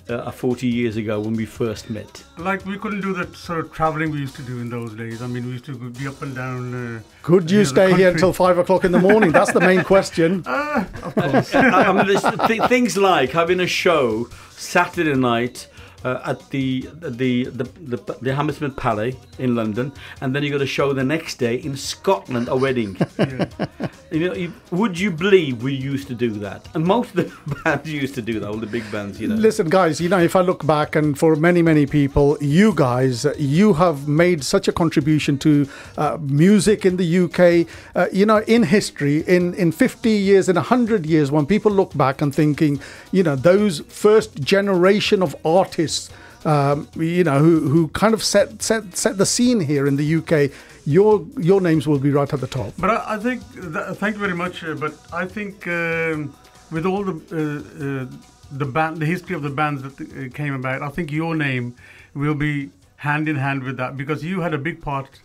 uh, 40 years ago when we first met. Like we couldn't do that sort of traveling we used to do in those days. I mean, we used to be up and down. Uh, Could you know, stay here until five o'clock in the morning? That's the main question. Ah, of course. I mean, th- things like having a show Saturday night uh, at the the the the, the Hammersmith Palais in London, and then you got a show the next day in Scotland, a wedding. You know, you, would you believe we used to do that? And most of the bands used to do that. All the big bands, you know. Listen, guys, you know, if I look back, and for many, many people, you guys, you have made such a contribution to uh, music in the UK. Uh, you know, in history, in, in 50 years, in 100 years, when people look back and thinking, you know, those first generation of artists. Um, you know, who, who kind of set, set set the scene here in the UK. Your your names will be right at the top. But I, I think, th- thank you very much. Uh, but I think um, with all the uh, uh, the band, the history of the bands that uh, came about, I think your name will be hand in hand with that because you had a big part,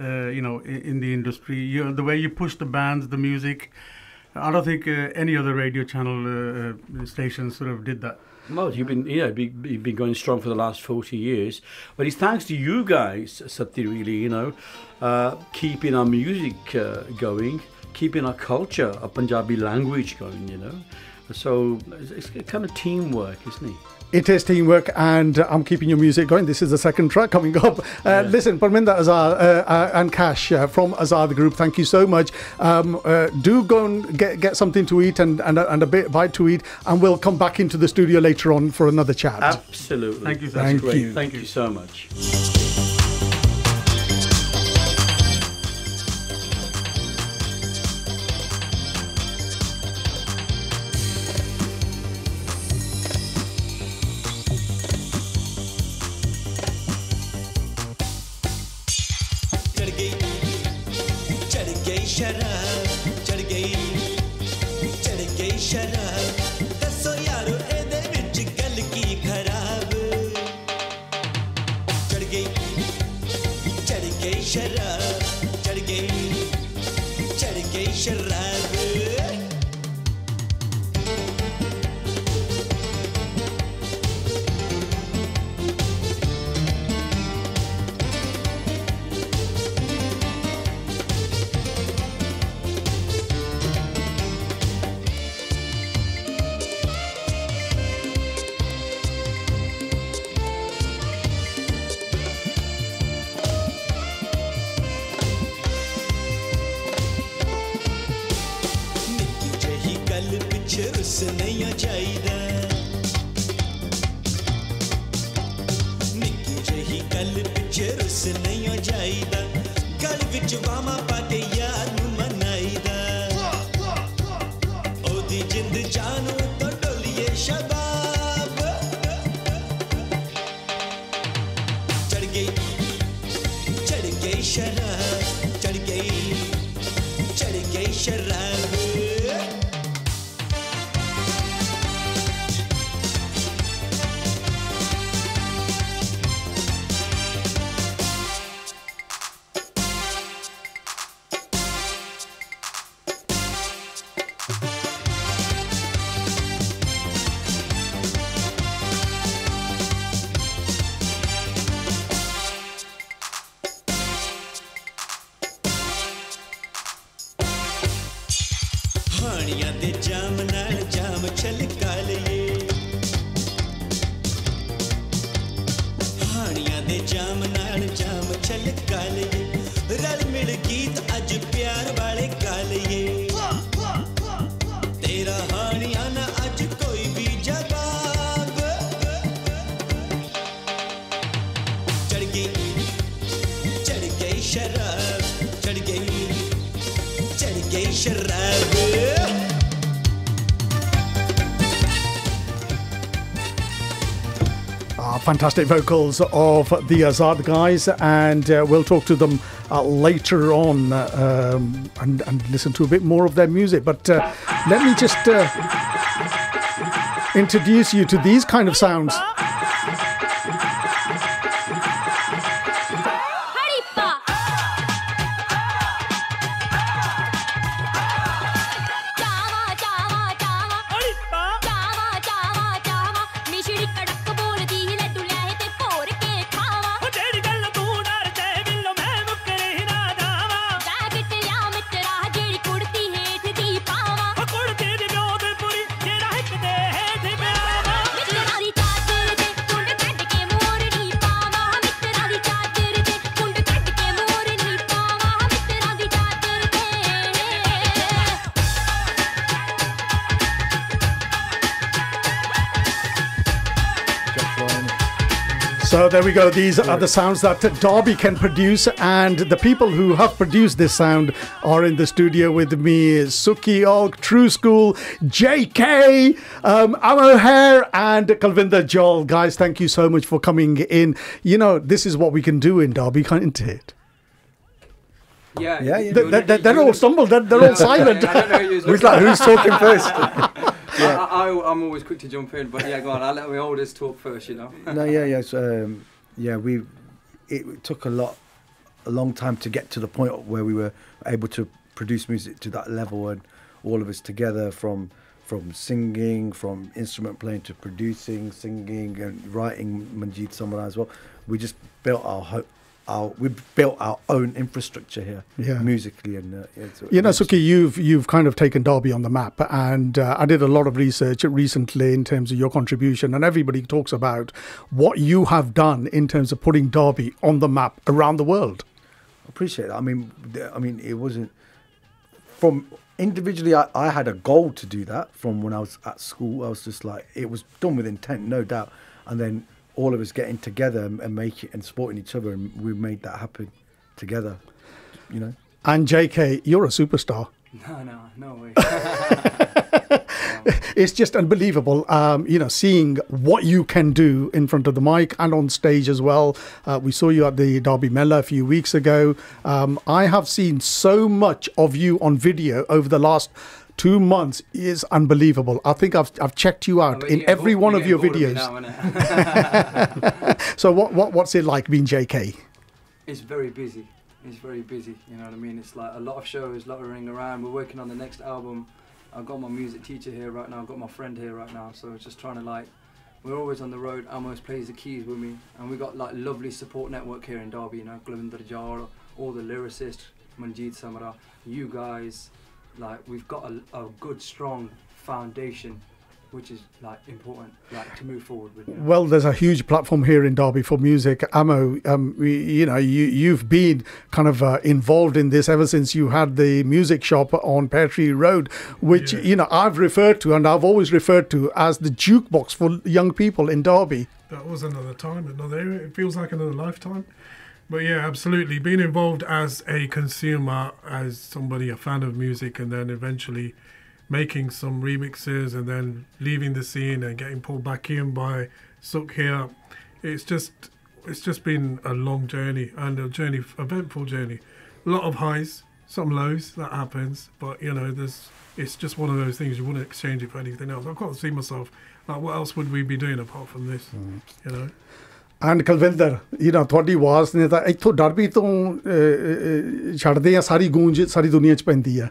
uh, you know, in, in the industry. You, the way you pushed the bands, the music. I don't think uh, any other radio channel uh, uh, station sort of did that. Well, you've been, you know, be, be- been going strong for the last 40 years. But it's thanks to you guys, Sati, really, you know, uh, keeping our music uh, going, keeping our culture, our Punjabi language going, you know. So it's, it's kind of teamwork, isn't it? It is teamwork, and uh, I'm keeping your music going. This is the second track coming up. Uh, Listen, Parminder Azad uh, uh, and Cash uh, from Azad the group, thank you so much. Um, uh, do go and get, get something to eat and, and, a- and a bit bite to eat, and we'll come back into the studio later on for another chat. Absolutely. Thank you. That's Thank great. you. Thank you so much. Fantastic vocals of the Azad guys, and uh, we'll talk to them uh, later on uh, um, and, and listen to a bit more of their music. But uh, let me just uh, introduce you to these kind of sounds. So there we go. These are the sounds that Derby can produce, and the people who have produced this sound are in the studio with me: Suki Olk, Tru-Skool, JK, um, Amo Hair, and Kalvinder Joel. Guys, thank you so much for coming in. You know, this is what we can do in Derby, can't it? Yeah, Yeah, you- They, you- they, they, you- they're all stumbled. They're, they're Yeah, all silent. I don't know who's Who's like, who's talking first? I, I, I'm always quick to jump in, but yeah, go on. I'll let my oldest talk first. You know. no, yeah, yeah. So, um, yeah, we it took a lot, a long time to get to the point where we were able to produce music to that level, and all of us together from from singing, from instrument playing to producing, singing and writing Manjeet Samara as well. We just built our ho- our we've built our own infrastructure here, Yeah. musically and uh, yeah, You know, Suki, you've you've kind of taken Derby on the map, and uh, I did a lot of research recently in terms of your contribution, and everybody talks about what you have done in terms of putting Derby on the map around the world. I appreciate that. I mean, I mean, it wasn't from individually. I, I had a goal to do that from when I was at school. I was just like, it was done with intent, no doubt. And then all of us getting together and, and making and supporting each other, and we made that happen together. You know. And JK, you're a superstar. No, no, no way. It's just unbelievable, um, you know, seeing what you can do in front of the mic and on stage as well. Uh, we saw you at the Derby Mela a few weeks ago. Um, I have seen so much of you on video over the last two months. is unbelievable. I think I've, I've checked you out in every one of your bored of videos. now, so what, what what's it like being JK? It's very busy. It's very busy. You know what I mean? It's like a lot of shows, a lot of ring around. We're working on the next album. I've got my music teacher here right now. I've got my friend here right now. So it's just trying to like, we're always on the road. Amos plays the keys with me, and we got like lovely support network here in Derby. You know, Glavinder Jar, all the lyricists, Manjeet Samara, you guys. Like we've got a, a good, strong foundation, which is like important, like to move forward with. you know. Well, there's a huge platform here in Derby for music. Amo, um, we, you know, you you've been kind of uh, involved in this ever since you had the music shop on Pear Tree Road, which you know I've referred to and I've always referred to as the jukebox for young people in Derby. That was another time, another era. It feels like another lifetime. But yeah, absolutely. Being involved as a consumer, as somebody, a fan of music, and then eventually making some remixes and then leaving the scene and getting pulled back in by Suk here. It's just it's just been a long journey and a journey eventful journey. A lot of highs, some lows, that happens. But you know, there's it's just one of those things you wouldn't exchange it for anything else. I can't see myself like what else would we be doing apart from this? Mm. You know? And Kulwinder you نو ਤੁਹਾਡੀ ਆਵਾਜ਼ ਨੇ ਤਾਂ ਇੱਥੋਂ Derby ਤੋਂ ਅਹ, ਅਹ, ਛੱਡਦੇ ਆ ਸਾਰੀ ਗੂੰਜ ਸਾਰੀ ਦੁਨੀਆ 'ਚ ਪੈਂਦੀ ਆ।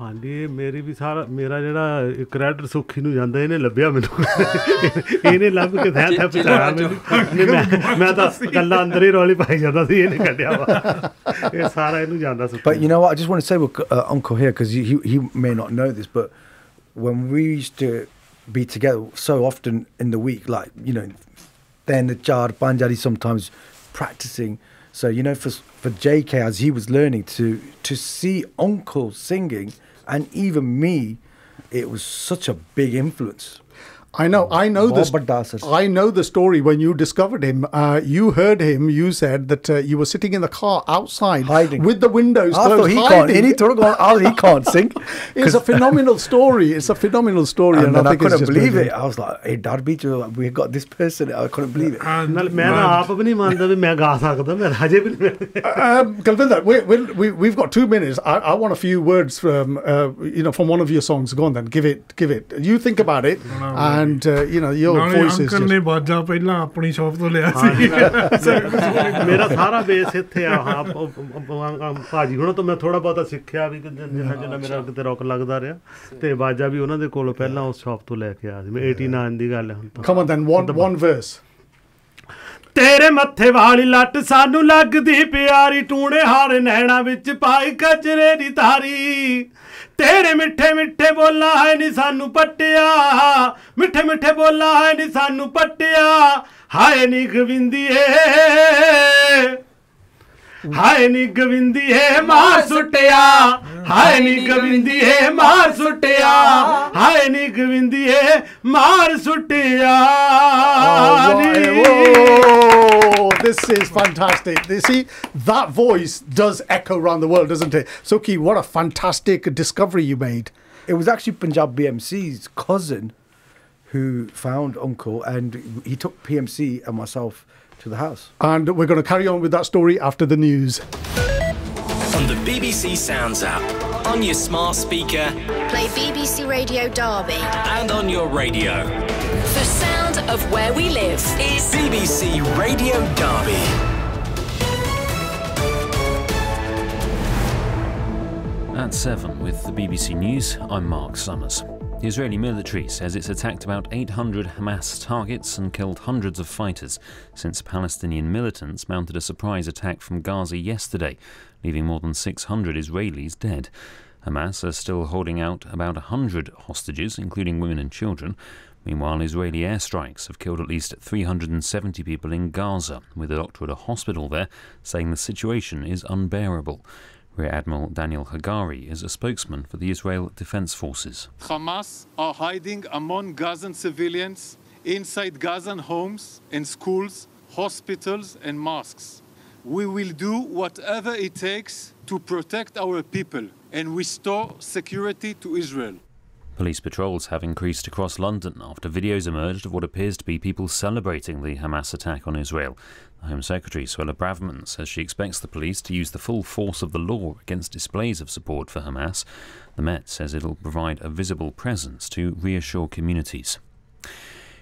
ਹਾਂਜੀ ਮੇਰੀ ਵੀ ਸਾਰਾ ਮੇਰਾ ਜਿਹੜਾ ਕ੍ਰੈਡਿਟ ਸੁੱਖੀ ਨੂੰ ਜਾਂਦਾ ਇਹਨੇ ਲੱਭਿਆ ਮੈਨੂੰ। ਇਹਨੇ ਲੱਭ ਕੇ ਥੈ ਥੈ ਪਹੁੰਚਾਇਆ ਮੈਨੂੰ। ਮੈਂ ਮੈਂ ਤਾਂ ਗੱਲਾਂ ਅੰਦਰ ਹੀ ਰੌਲੀ ਪਾਈ ਜਾਂਦਾ ਸੀ ਇਹਨੇ ਕੱਢਿਆ ਵਾ। ਇਹ ਸਾਰਾ ਇਹਨੂੰ ਜਾਂਦਾ Sukhi know what? I just want to say with uh, Uncle here because he, he may not know this, but when we used to be together so often in the week, like you know, then the jar banjari sometimes practicing. So you know, for for JK as he was learning to to see Uncle singing, and even me, it was such a big influence. I know, I know this. I know the story. When you discovered him, uh, you heard him. You said that uh, you were sitting in the car outside, hiding with the windows ah, closed. So he can't. Any he can't sing. it's a phenomenal story. It's a phenomenal story, and, and, and I, I, couldn't believe it. I was like, "Hey, Darby, we got this person." I couldn't believe it. um, Kalvinder, we, we, we've got two minutes. I, I want a few words from uh, you know from one of your songs. Go on, then give it, give it. You think about it. No, no, you know your ਨਾਲੇ voice is uncle. ਨੇ ਬਾਜਾ ਪਹਿਲਾਂ ਆਪਣੀ shop ਤੋਂ ਲਿਆ ਸੀ। ਮੇਰਾ ਸਾਰਾ base ਇੱਥੇ ਆ ਭਾਜੀ ਹੁਣਾਂ ਤੋਂ ਮੈਂ ਥੋੜਾ ਬਹੁਤਾ ਸਿੱਖਿਆ ਵੀ ਜਿੰਨਾ ਜਿੰਨਾ ਮੇਰਾ ਕਿਤੇ ਰੌਕ ਲੱਗਦਾ ਰਿਹਾ ਤੇ ਬਾਜਾ ਵੀ ਉਹਨਾਂ ਦੇ ਕੋਲੋਂ ਪਹਿਲਾਂ ਉਸ ਸ਼ਾਪ ਤੋਂ ਲੈ ਕੇ ਆਇਆ ਸੀ ਮੈਂ 89 ਦੀ ਗੱਲ ਹੈ ਹੁਣ ਤਾਂ on then, one one verse. ਤੇਰੇ ਮੱਥੇ ਵਾਲੀ ਲੱਟ ਸਾਨੂੰ ਲੱਗਦੀ ਪਿਆਰੀ ਟੂਣੇ ਹਾਰ ਨੈਣਾ ਵਿੱਚ ਪਾਈ ਕਚਰੇ ਦੀ ਧਾਰੀ ਤੇਰੇ ਮਿੱਠੇ ਮਿੱਠੇ ਬੋਲਾ ਹੈ ਨੀ ਸਾਨੂੰ ਪੱਟਿਆ। ਮਿੱਠੇ ਮਿੱਠੇ ਬੋਲਾ ਹੈ ਨੀ ਸਾਨੂੰ ਪੱਟਿਆ। ਹਾਏ ਨੀ ਗਵਿੰਦੀਏ ਹਾਏ ਨੀ ਗਵਿੰਦੀ ਹੈ ਮਾਰ ਸੁੱਟਿਆ ਹਾਏ ਨੀ ਗਵਿੰਦੀ ਹੈ ਮਾਰ ਸੁੱਟਿਆ ਹਾਏ ਨੀ ਗਵਿੰਦੀ ਹੈ ਮਾਰ ਸੁੱਟਿਆ This is fantastic. You see, that voice does echo around the world, doesn't it? Suki, what a fantastic discovery you made. It was actually Punjabi MC's cousin who found Uncle, and he took PMC and myself to the house. And we're going to carry on with that story after the news. On the BBC Sounds app, on your smart speaker, Play BBC Radio Derby. and on your radio. The sound of where we live is BBC Radio Derby. At 7 with the BBC News, I'm Mark Summers. The Israeli military says it's attacked about 800 Hamas targets and killed hundreds of fighters since Palestinian militants mounted a surprise attack from Gaza yesterday, leaving more than 600 Israelis dead. Hamas are still holding out about 100 hostages, including women and children. Meanwhile, Israeli airstrikes have killed at least 370 people in Gaza, with a doctor at a hospital there saying the situation is unbearable. Rear Admiral Daniel Hagari is a spokesman for the Israel Defense Forces. Hamas are hiding among Gazan civilians inside Gazan homes and schools, hospitals, and mosques. We will do whatever it takes to protect our people and restore security to Israel. Police patrols have increased across London after videos emerged of what appears to be people celebrating the Hamas attack on Israel. Home Secretary, Suella Braverman, says she expects the police to use the full force of the law against displays of support for Hamas. The Met says it'll provide a visible presence to reassure communities.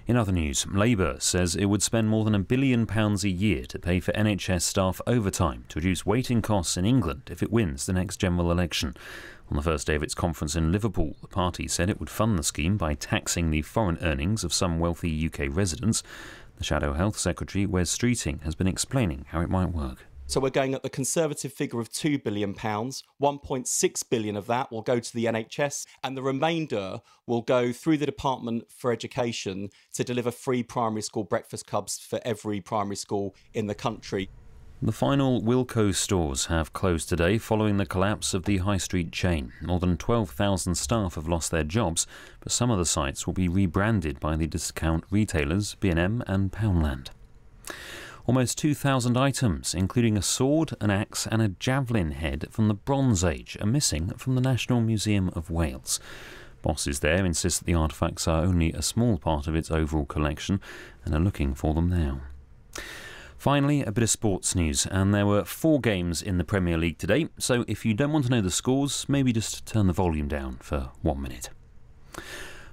In other news, Labour says it would spend more than a billion pounds a year to pay for NHS staff overtime to reduce waiting costs in England if it wins the next general election. On the first day of its conference in Liverpool, the party said it would fund the scheme by taxing the foreign earnings of some wealthy UK residents. The Shadow Health Secretary, Wes Streeting, has been explaining how it might work. So we're going at the conservative figure of two billion pounds. 1.6 billion of that will go to the NHS, and the remainder will go through the Department for Education to deliver free primary school breakfast clubs for every primary school in the country. The final Wilko stores have closed today following the collapse of the high street chain. More than 12,000 staff have lost their jobs, but some of the sites will be rebranded by the discount retailers B&M and Poundland. Almost 2,000 items, including a sword, an axe, and a javelin head from the Bronze Age, are missing from the National Museum of Wales. Bosses there insist that the artefacts are only a small part of its overall collection and are looking for them now. Finally, a bit of sports news, and there were four games in the Premier League today, so if you don't want to know the scores, maybe just turn the volume down for one minute.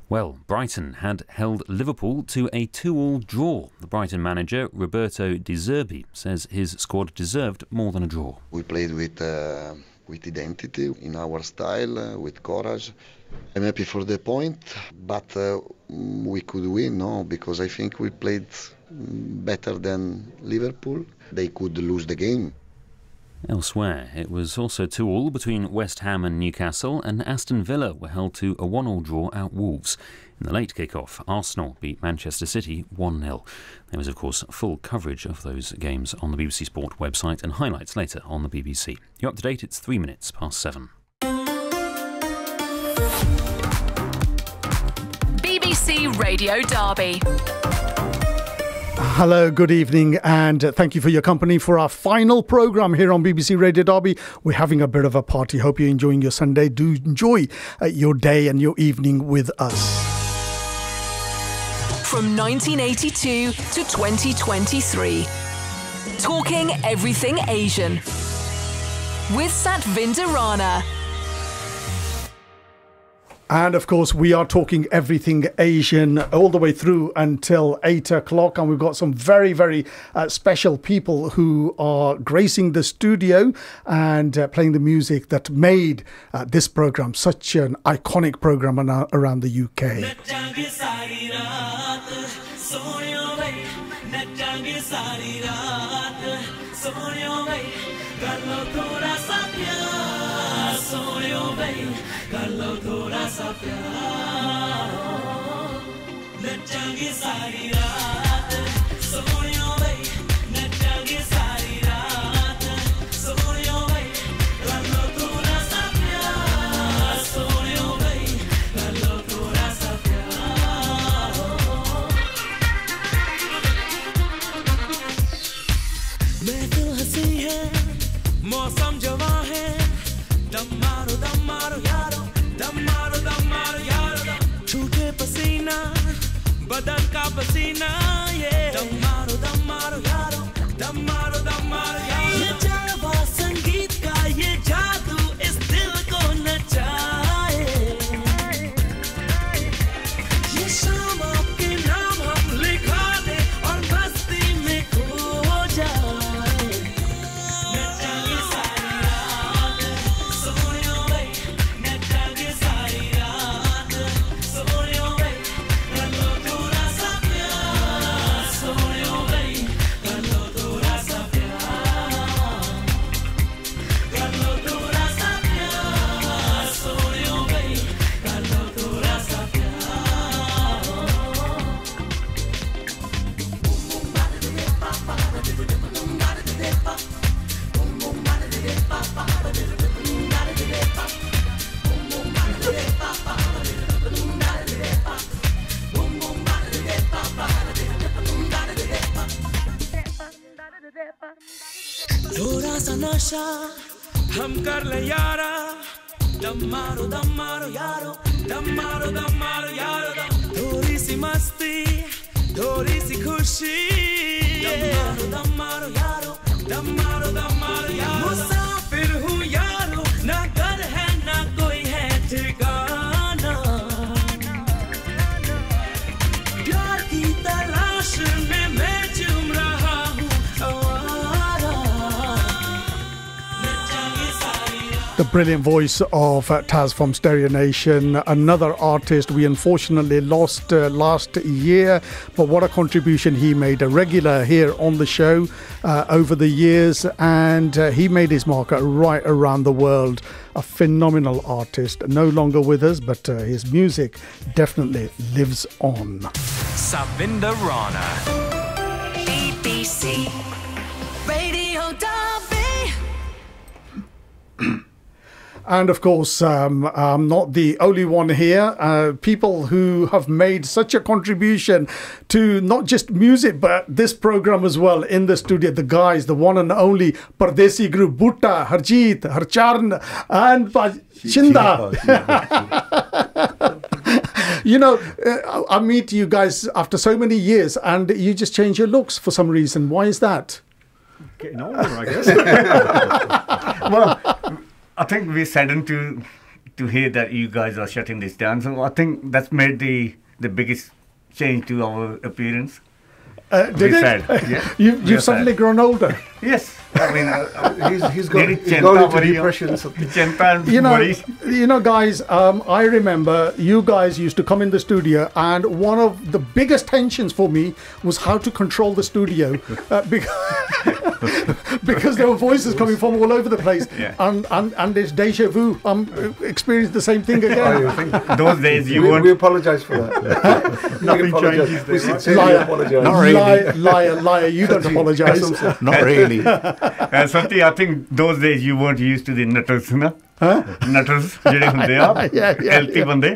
Well, Brighton had held Liverpool to a 2 all draw. The Brighton manager, Roberto De Zerbi, says his squad deserved more than a draw. We played with uh, with identity in our style, uh, with courage. I'm happy for the point, but uh, we could win, no, because I think we played better than Liverpool. They could lose the game. Elsewhere, it was also 2 all between West Ham and Newcastle, and Aston Villa were held to a 1 all draw at Wolves. In the late kick-off, Arsenal beat Manchester City 1 0. There was, of course, full coverage of those games on the BBC Sport website and highlights later on the BBC. You're up to date, it's three minutes past seven. BBC BBC Radio Derby. Hello, good evening, and thank you for your company for our final program here on BBC Radio Derby. We're having a bit of a party. Hope you're enjoying your Sunday. Do enjoy uh, your day and your evening with us. From 1982 to 2023. Talking everything Asian. With Satvinder Rana. And of course, we are talking everything Asian all the way through until eight o'clock. And we've got some very, very uh, special people who are gracing the studio and uh, playing the music that made uh, this program such an iconic program around the UK. सा प्यार नचांगे सारी रात बदन का पसीना। Brilliant voice of uh, Taz from Stereo Nation, another artist we unfortunately lost uh, last year, but what a contribution he made. A regular here on the show uh, over the years, and uh, he made his mark right around the world. A phenomenal artist, no longer with us, but uh, his music definitely lives on. Satvinder Rana. BBC Radio Derby. And of course, um, I'm not the only one here. Uh, people who have made such a contribution to not just music, but this program as well in the studio. The guys, the one and only Pardesi group, Butta, Harjeet, Harcharn, and Pa- Shinda. you know, uh, I meet you guys after so many years, and you just change your looks for some reason. Why is that? Getting older, I guess. well, I think we're saddened to to hear that you guys are shutting this down. So I think that's made the the biggest change to our appearance. Uh, did it? Yeah. you, have suddenly grown older. Yes. I mean, uh, uh he's, he's going, he's into depression. You know, you know, guys. Um, I remember you guys used to come in the studio, and one of the biggest tensions for me was how to control the studio uh, because because there were voices coming from all over the place, yeah. and, and and it's deja vu. I'm uh, experiencing the same thing again. Oh, Those days, you we, we apologise for that. Nothing changes. We sincerely apologise liar, liar, liar. You don't apologise. Uh, something I think those days you weren't used to the nutters, na? Huh? Nutters, ਜਿਹੜੇ ਹੁੰਦੇ ਆ Yeah, yeah, healthy yeah. ਬੰਦੇ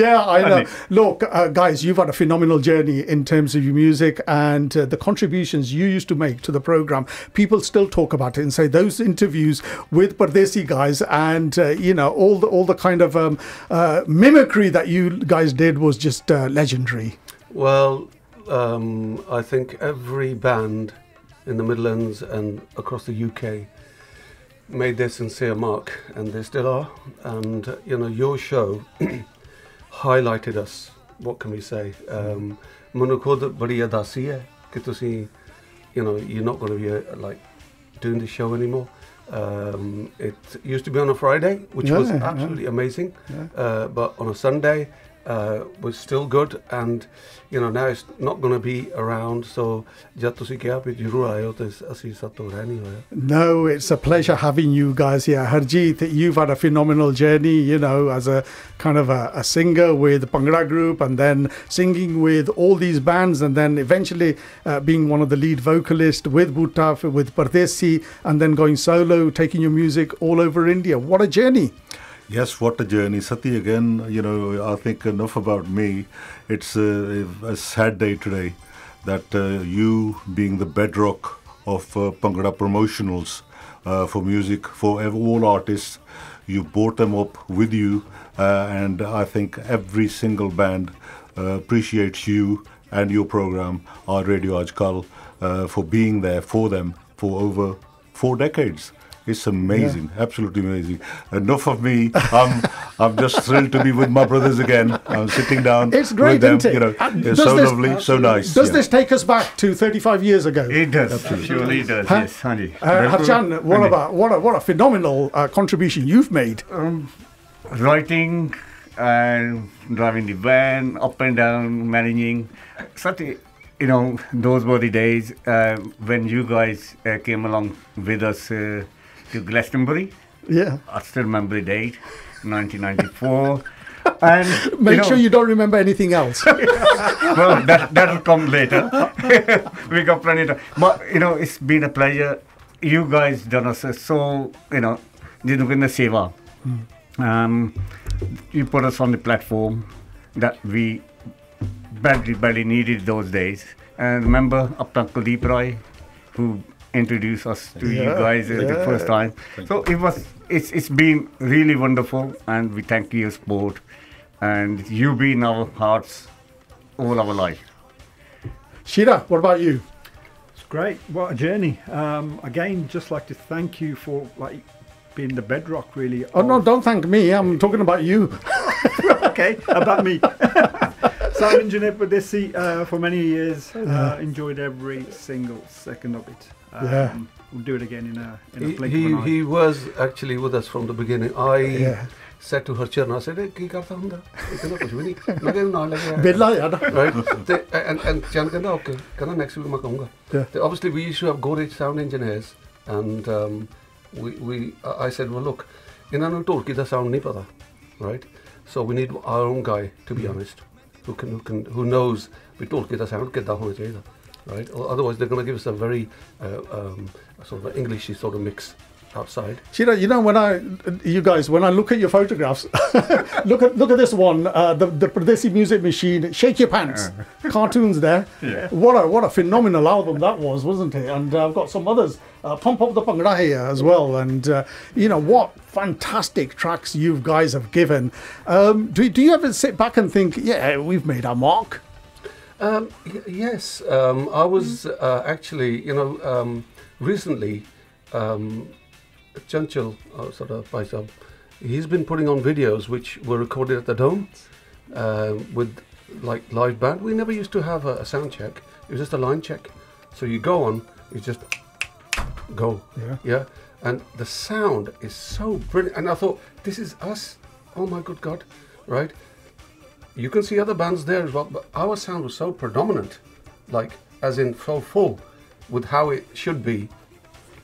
Yeah, I know. ਹਾਂਜੀ। Look, uh, guys, you've had a phenomenal journey in terms of your music and uh, the contributions you used to make to the program. People still talk about it and say those interviews with Pardesi guys and uh, you know all the all the kind of um, uh, mimicry that you guys did was just uh, legendary. Well, um, I think every band in the Midlands and across the UK made their sincere mark, and they still are. And uh, you know, your show highlighted us. What can we say? Um, ਮੈਨੂੰ ਖੁਦ ਬੜੀ ਅਦਾਸੀ ਹੈ ਕਿ ਤੁਸੀਂ you know you're not going to be uh, like doing the show anymore. Um, it used to be on a Friday, which was Yeah, yeah. absolutely amazing, Yeah. uh, but on a Sunday uh, was still good and you know now it's not going to be around so to no it's a pleasure having you guys here. Harjeet you've had a phenomenal journey you know as a kind of a, a singer with Bhangra group and then singing with all these bands and then eventually uh, being one of the lead vocalists with bhutaf with pardesi and then going solo taking your music all over india. What a journey. Yes, what a journey. Sati, again, you know, I think enough about me. It's a, a sad day today that uh, you, being the bedrock of uh, promotionals uh, for music, for all artists, you brought them up with you, uh, and I think every single band uh, appreciates you and your program, our Radio Aajkal, uh, for being there for them for over four decades. It's amazing, absolutely amazing. Enough of me. I'm I'm just thrilled to be with my brothers again. I'm sitting down It's great, with them. isn't it? You know, Uh, they're so this- lovely, so nice. Does yeah. this take us back to 35 years ago? It does. Absolutely. Surely it does. Huh? Yes, Hanji. Uh, Harcharn, what about what a, what a phenomenal uh, contribution you've made. Um, writing and driving the van up and down, managing. Such a, you know, those were the days uh, when you guys uh, came along with us uh, to Glastonbury. Yeah. I still remember the date, 1994. and Make know, sure you don't remember anything else. well, that that'll come later. we got plenty of time. But you know, it's been a pleasure. You guys done us a so you know, Jinukinda Seva. Um, you put us on the platform that we badly, badly needed those days. And remember up to Kuldeep Roy, who introduced us to you guys uh, the first time. So it was, it's it's been really wonderful, and we thank you, sport, and you be in our hearts all our life. Shira, what about you? It's great. What a journey. Um, again, just like to thank you for like being the bedrock, really. Oh no, don't thank me. I'm talking about you. okay, about me. so I've engineered with this seat uh, for many years. Uh, enjoyed every single second of it. Um, Yeah. We'll do it again in a in a He, blink he, of an eye. he was actually with us from the beginning. I Yeah. said to Harchan, I said, "Eh, ਕੀ ਕਰਦਾ ਹੁੰਦਾ ਇਹ ਕਹਿੰਦਾ ਕੁਝ ਵੀ ਨਹੀਂ ਮੈਂ ਕਿਹਾ ਨਾਲ ਲੈ ਕੇ ਆਇਆ ਵਿਹਲਾ ਯਾਰ। right ਤੇ and and ਚੰਨ ਕਹਿੰਦਾ okay ਕਹਿੰਦਾ next week ਮੈਂ ਕਹੂੰਗਾ Yeah. ਤੇ obviously we used to have Gorage sound engineers and um, we we I said well look ਇਹਨਾਂ ਨੂੰ ਢੋਲਕੀ ਦਾ sound ਨਹੀਂ ਪਤਾ right so we need our own guy to be honest who can who can who knows ਵੀ ਢੋਲਕੀ ਦਾ sound ਕਿੱਦਾਂ ਹੋਣਾ ਚਾਹੀਦਾ right O- otherwise they're going to give us a very uh, um, sort of Englishy sort of mix outside Shira, you know when I, you guys, when I look at your photographs, look at look at this one, uh, the the Pardesi Music Machine, Shake Your Pants, cartoons there. Yeah. What a what a phenomenal album that was, wasn't it? And uh, I've got some others, uh, Pump Up the Bhangra here as well, and uh, you know what fantastic tracks you guys have given. Um, do do you ever sit back and think, yeah, we've made our mark? Um, y- yes, um, I was uh, actually, you know, um, recently, um, Chanchal, uh, sort of by he's been putting on videos which were recorded at the Dome uh, with like live band. We never used to have a, a sound check; it was just a line check. So you go on, you just go, Yeah. yeah, and the sound is so brilliant. And I thought, this is us. Oh my good God, right? you can see other bands there as well, but our sound was so predominant, like as in so full with how it should be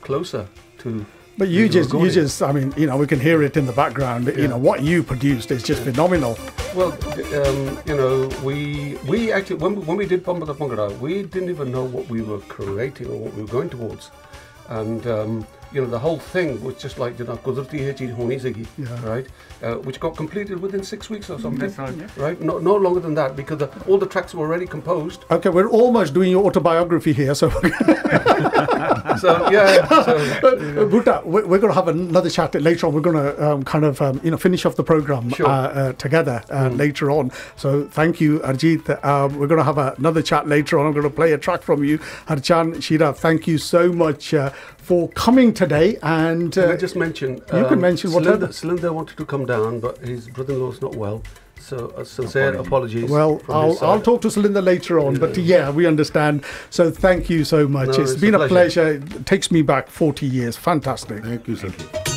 closer to. But you just, you just, I mean, you know, we can hear it in the background. Yeah. You know, what you produced is just yeah. phenomenal. Well, um, you know, we we actually when we, when we did Bomba the Pongara, we didn't even know what we were creating or what we were going towards, and um, you know, the whole thing was just like you know, right? Uh, which got completed within six weeks or something. That's right. Right? No, no longer than that because the, all the tracks were already composed. Okay, we're almost doing your autobiography here, so. so yeah, so, Uh, Bhuta, we- we're going to have another chat later on. We're going to um, kind of um, you know finish off the program Sure. uh, uh, together uh, later on. So thank you, Arjit. Um, we're going to have another chat later on. I'm going to play a track from you, Harcharn Shira. Thank you so much uh, for coming today. And uh, Can I just mention? you can um, mention Salinder, whatever. Salinder wanted to come down, but his brother-in-law's not well. So uh, sincere apologies. Well, I'll, I'll talk to Celinda later on, but yeah, we understand. So thank you so much. No, it's it's a been a pleasure. pleasure. It takes me back 40 years. Fantastic. Thank you, sir. ਓਏ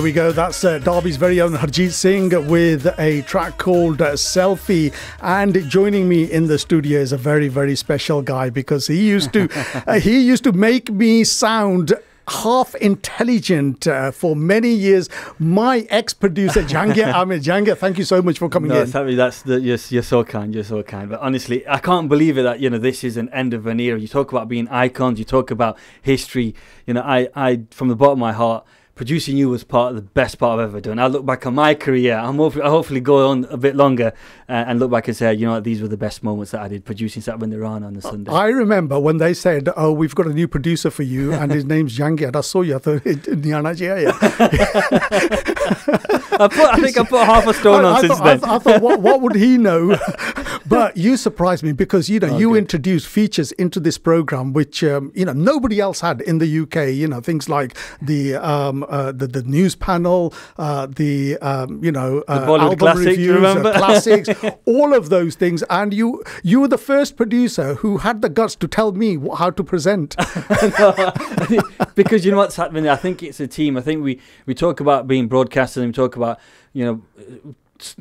there we go. That's uh, Derby's very own Harjeet Singh with a track called uh, Selfie. And joining me in the studio is a very, very special guy because he used to uh, he used to make me sound half intelligent uh, for many years. My ex-producer Jangir Ahmed Jangir, thank you so much for coming no, in. Sammy, that's the, you're, you're so kind. You're so kind. But honestly, I can't believe it that you know this is an end of an era. You talk about being icons. You talk about history. You know, I, I from the bottom of my heart. Producing you was part of the best part I've ever done. I look back on my career. I'm hopefully, I hopefully go on a bit longer uh, and look back and say, you know, what, these were the best moments that I did producing Satvinder Rana on the Sunday. I remember when they said, "Oh, we've got a new producer for you, and his name's Jangir." I saw you. I thought, "Niana ji aaya." I, put, I think I put half a stone on I, I since thought, I then. thought- I thought, what, what would he know? but you surprised me because you know you introduced features into this program which um, you know nobody else had in the UK. You know things like the um, uh, the, the news panel, uh, the um, you know uh, Bollywood album classics, you reviews, uh, classics, all of those things. And you you were the first producer who had the guts to tell me how to present. because you know what, Satvinder, I think it's a team. I think we, we talk about being broadcasters and we talk about, you know,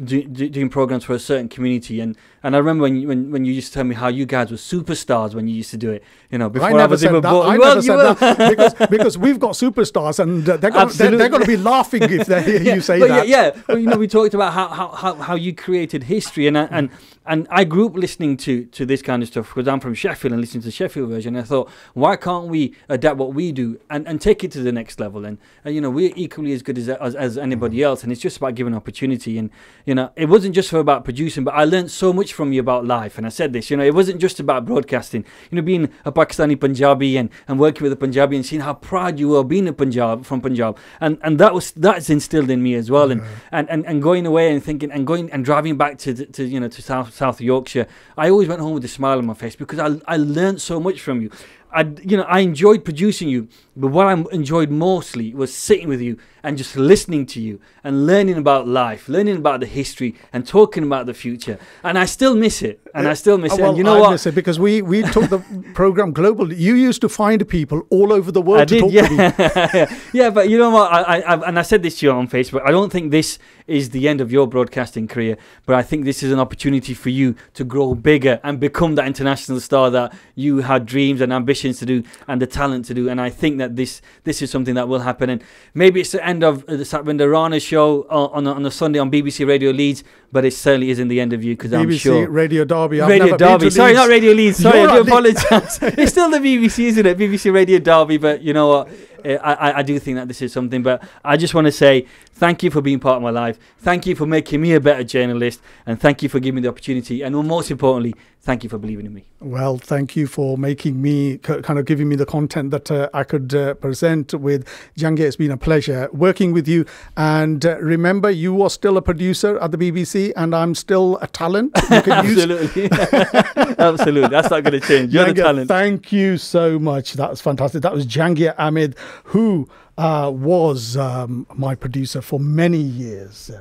do, do, doing programs for a certain community. And, and I remember when you, when, when you used to tell me how you guys were superstars when you used to do it, you know, before I I, never was said even that. born. I Well, never said were. that because, because we've got superstars and uh, they're going they're, they're going to be laughing if they hear Yeah, you say but that. Yeah, yeah. Well, you know, we talked about how, how, how, how you created history, and and and I grew up listening to to this kind of stuff because I'm from Sheffield and listening to the Sheffield version. I thought, why can't we adapt what we do and, and take it to the next level? And, and you know, we're equally as good as, as as anybody mm-hmm. else, and it's just about giving opportunity. And you know, it wasn't just for about producing, but I learned so much from you about life. And I said this, you know, it wasn't just about broadcasting. You know, being a Pakistani Punjabi and, and working with a Punjabi and seeing how proud you were being a Punjab from Punjab, and and that was that's instilled in me as well. And, and and and going away and thinking and going and driving back to to you know to South South Yorkshire, I always went home with a smile on my face because I I learned so much from you. I, you know, I enjoyed producing you, but what I enjoyed mostly was sitting with you and just listening to you and learning about life, learning about the history, and talking about the future. And I still miss it, and I still miss Uh, it. Well, And you know I what? miss it because we we took the program global. You used to find people all over the world I to did, talk yeah. to yeah, but you know what? I, I, and I said this to you on Facebook. I don't think this is the end of your broadcasting career, but I think this is an opportunity for you to grow bigger and become that international star that you had dreams and ambitions to do and the talent to do. And I think that this this is something that will happen. And maybe it's the end of uh, the Satvinder Rana show on, on, a- on a Sunday on BBC Radio Leeds, but it certainly isn't the end of you because I'm BBC sure. Radio Derby. I've Radio Derby. Sorry, Leeds. not Radio Leeds. Sorry, You're I do apologise. it's still the BBC, isn't it? BBC Radio Derby. But you know what? Uh, I, I- do think that this is something. But I just want to say thank you for being part of my life. Thank you for making me a better journalist. And thank you for giving me the opportunity. And most importantly, thank you for believing in me. Well, thank you for making me kind of giving me the content that uh, I could uh, present with Jangir. It's been a pleasure working with you. And uh, remember, you are still a producer at the BBC, and I'm still a talent. You can use. Absolutely. Absolutely. That's not going to change. You're the talent. Thank you so much. That was fantastic. That was Jangir Ahmed, who uh, was um, my producer for many years.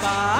빠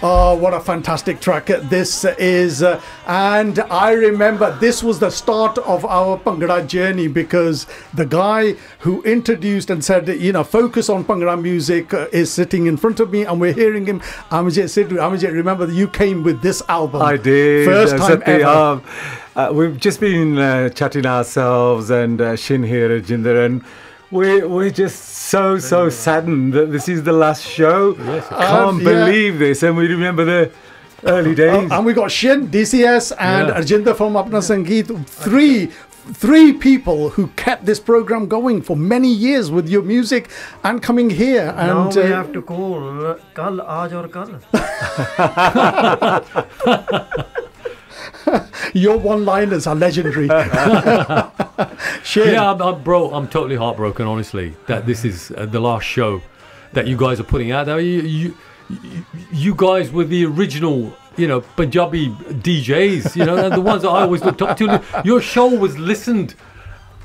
Oh, what a fantastic track this is. And I remember this was the start of our Bhangra journey because the guy who introduced and said, you know, focus on Bhangra music uh, is sitting in front of me and we're hearing him. Amjit Sidhu, Amjit, remember that you came with this album. I did. First time ever. um, uh, we've just been uh, chatting ourselves and uh, Shin here at Jinder, and we're, we're just so, so saddened that this is the last show. Yes, Um, Can't yeah. believe this. And we remember the early days. Oh, and we got Shin, DCS, and Yeah. Arjinder from Apna Sangeet. Three. Three people who kept this program going for many years with your music and coming here. And now we uh, have to call kal aaj aur kal. your one-liners are legendary. Yeah, I'm, I'm, bro, I'm totally heartbroken, honestly, that this is uh, the last show that you guys are putting out. You, you, you- you guys were the original, you know, Punjabi DJs, you know, and the ones that I always looked up to. Your show was listened.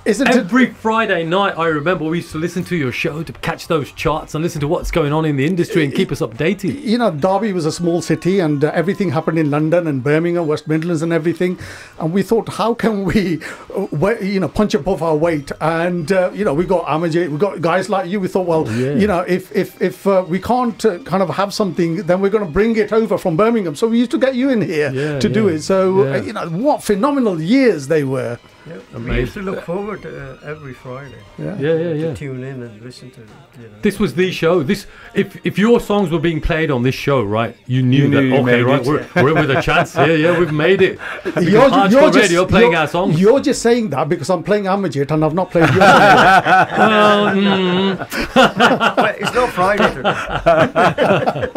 Isn't Every Friday night, I remember we used to listen to your show to catch those charts and listen to what's going on in the industry and keep us updated. you know, Derby was a small city and uh, everything happened in London and Birmingham, West Midlands and everything. And we thought, how can we, uh, you know, punch above our weight? And, uh, you know, we got Amajit, we got guys like you. We thought, well, Yeah. you know, if, if, if uh, we can't uh, kind of have something, then we're going to bring it over from Birmingham. So we used to get you in here Yeah, to do it. So, uh, you know, what phenomenal years they were. Yeah, we Amazing. used to look forward to uh, every Friday. Yeah. Yeah, yeah, to yeah. tune in and listen to. You know. This was the show. This, if if your songs were being played on this show, right, you knew You knew that. you okay, right, it. we're, we're in with a chance Yeah, Yeah, we've made it. Because You're, ju- Hardcore you're just, radio playing you're, our songs. You're just saying that because I'm playing Amajit and I've not played yours. well, mm. Well, it's not Friday today.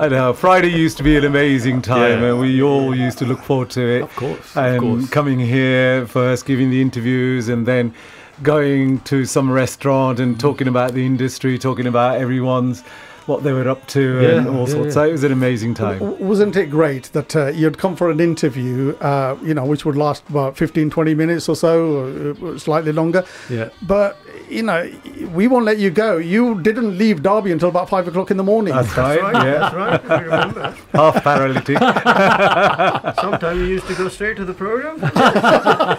I know. Friday used to be an amazing time, Yeah. and we all used to look forward to it. Of course, of and course. coming here first, giving the interviews, and then going to some restaurant and talking about the industry, talking about everyone's what they were up to, and all yeah, sorts. yeah. So it was an amazing time. W- Wasn't it great that uh, you'd come for an interview, uh, you know, which would last about 15, 20 minutes or so, or uh, slightly longer? Yeah. But, you know, we won't let you go. You didn't leave Derby until about five o'clock in the morning. That's right. right, yeah. that's right, remember. Half paralytic. Sometimes you used to go straight to the program.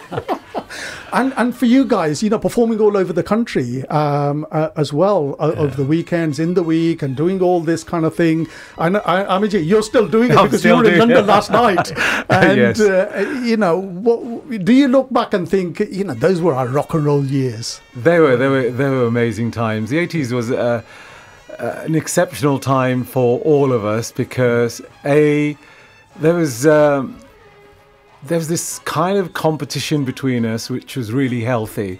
And and for you guys, you know, performing all over the country um, uh, as well uh, over the weekends, in the week, and doing all this kind of thing. I know, I, I mean, you're still doing it I'm because you were in London it. last night. And Yes. uh, you know, what, do you look back and think, you know, those were our rock and roll years? They were, they were, they were amazing times. The 80s was uh, uh, an exceptional time for all of us because a there was um, there was this kind of competition between us, which was really healthy.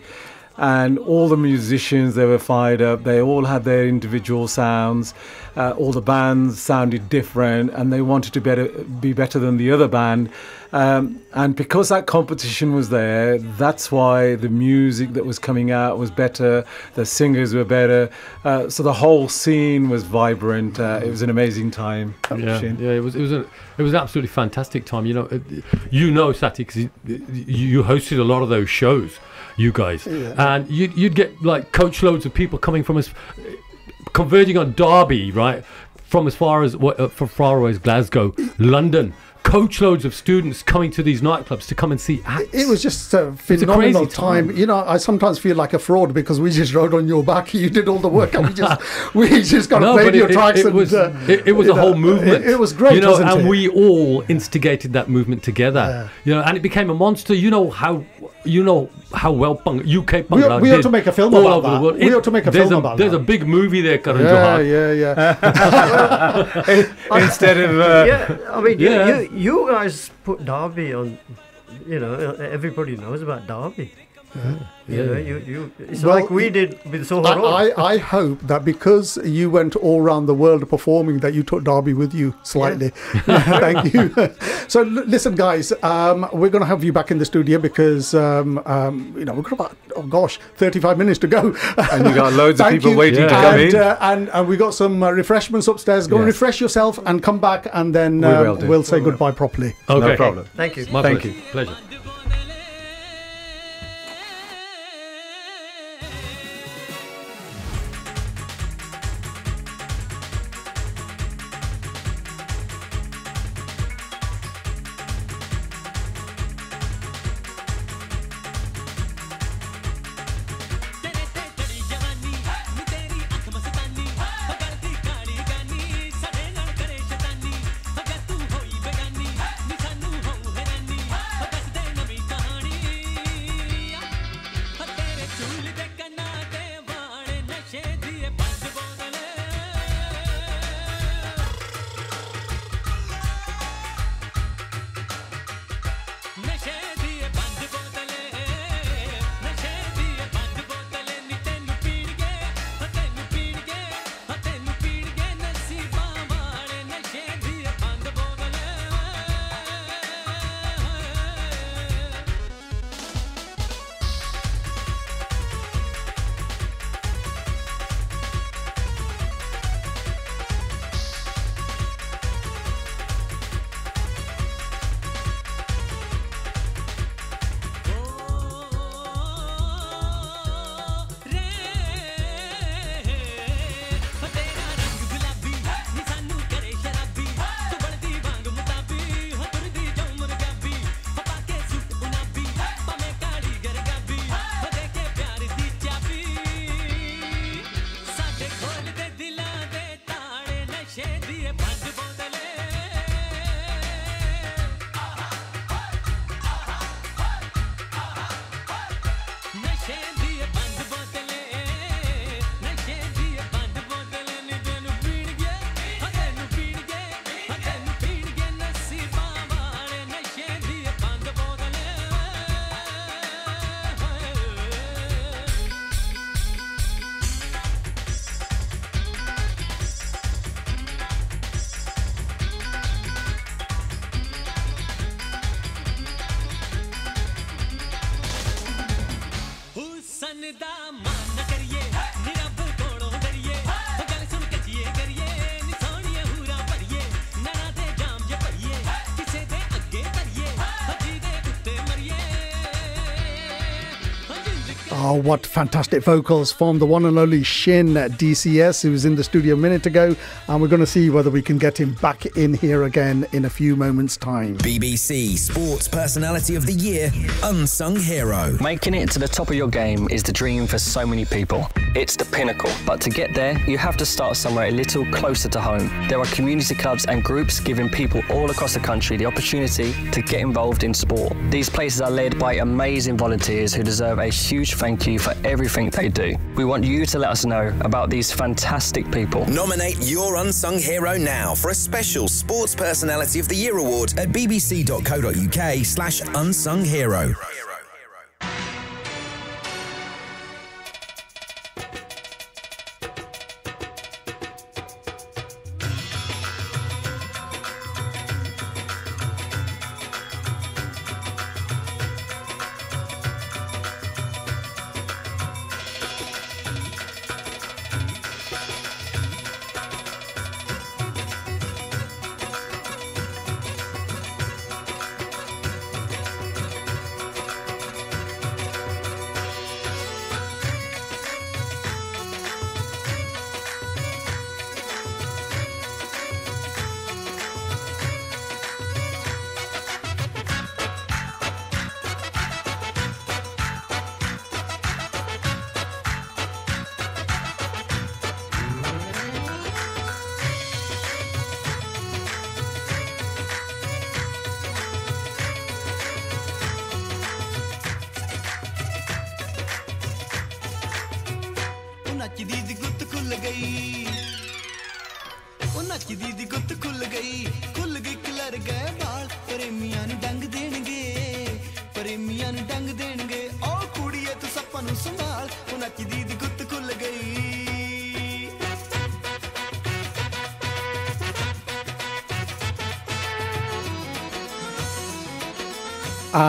And all the musicians, they were fired up. They all had their individual sounds. Uh, all the bands sounded different, and they wanted to better, be better than the other band. Um, and because that competition was there, that's why the music that was coming out was better. The singers were better. Uh, so the whole scene was vibrant. Uh, it was an amazing time. Yeah, yeah, it was it was a it was an absolutely fantastic time. You know, uh, you know, Sati, because you, you hosted a lot of those shows, you guys, Yeah. and you'd you'd get like coach loads of people coming from us, converging on Derby, right, from as far as what uh, from far away as Glasgow, London. Coach loads of students coming to these nightclubs to come and see acts. It was just a a phenomenal crazy time. time. You know, I sometimes feel like a fraud because we just rode on your back. You did all the work, and we just we just got to No, play your it, tracks. it, it and, was uh, it, it was a know, whole movement. It, was great, you know, and we all instigated that movement together. You know, and it became a monster. You know how you know how well punk, UK punk We ought- we ought to make a film about that. the world. We ought to make a there's film about There's that. a big movie there, Karan yeah, Johar. yeah, yeah. Instead of uh, yeah, I mean, Yeah. you, you, you guys put Derby on. You know, everybody knows about Derby. You Yeah. know, you, you, it's Well, like we did with Soho Road. I, I, I hope that because you went all around the world performing, that you took Derby with you slightly. Thank you. so, l- listen, guys, um, we're going to have you back in the studio because um, um, you know we've got about oh gosh, thirty-five minutes to go, And you got loads of people you. waiting to and, come in. Uh, and and we got some uh, refreshments upstairs. Go and refresh yourself and come back, and then We um, will do. we'll say goodbye properly. Okay. No problem. Thank you. My Thank pleasure. you. Pleasure. What fantastic vocals from the one and only Shin DCS, who was in the studio a minute ago. And we're going to see whether we can get him back in here again in a few moments' time. BBC Sports Personality of the Year Unsung Hero. Making it to the top of your game is the dream for so many people. It's the pinnacle, but to get there, you have to start somewhere a little closer to home. There are community clubs and groups giving people all across the country the opportunity to get involved in sport. These places are led by amazing volunteers who deserve a huge thank you for everything they do. We want you to let us know about these fantastic people. Nominate your unsung hero now for a special Sports Personality of the Year award at bbc.co.uk slash unsung hero.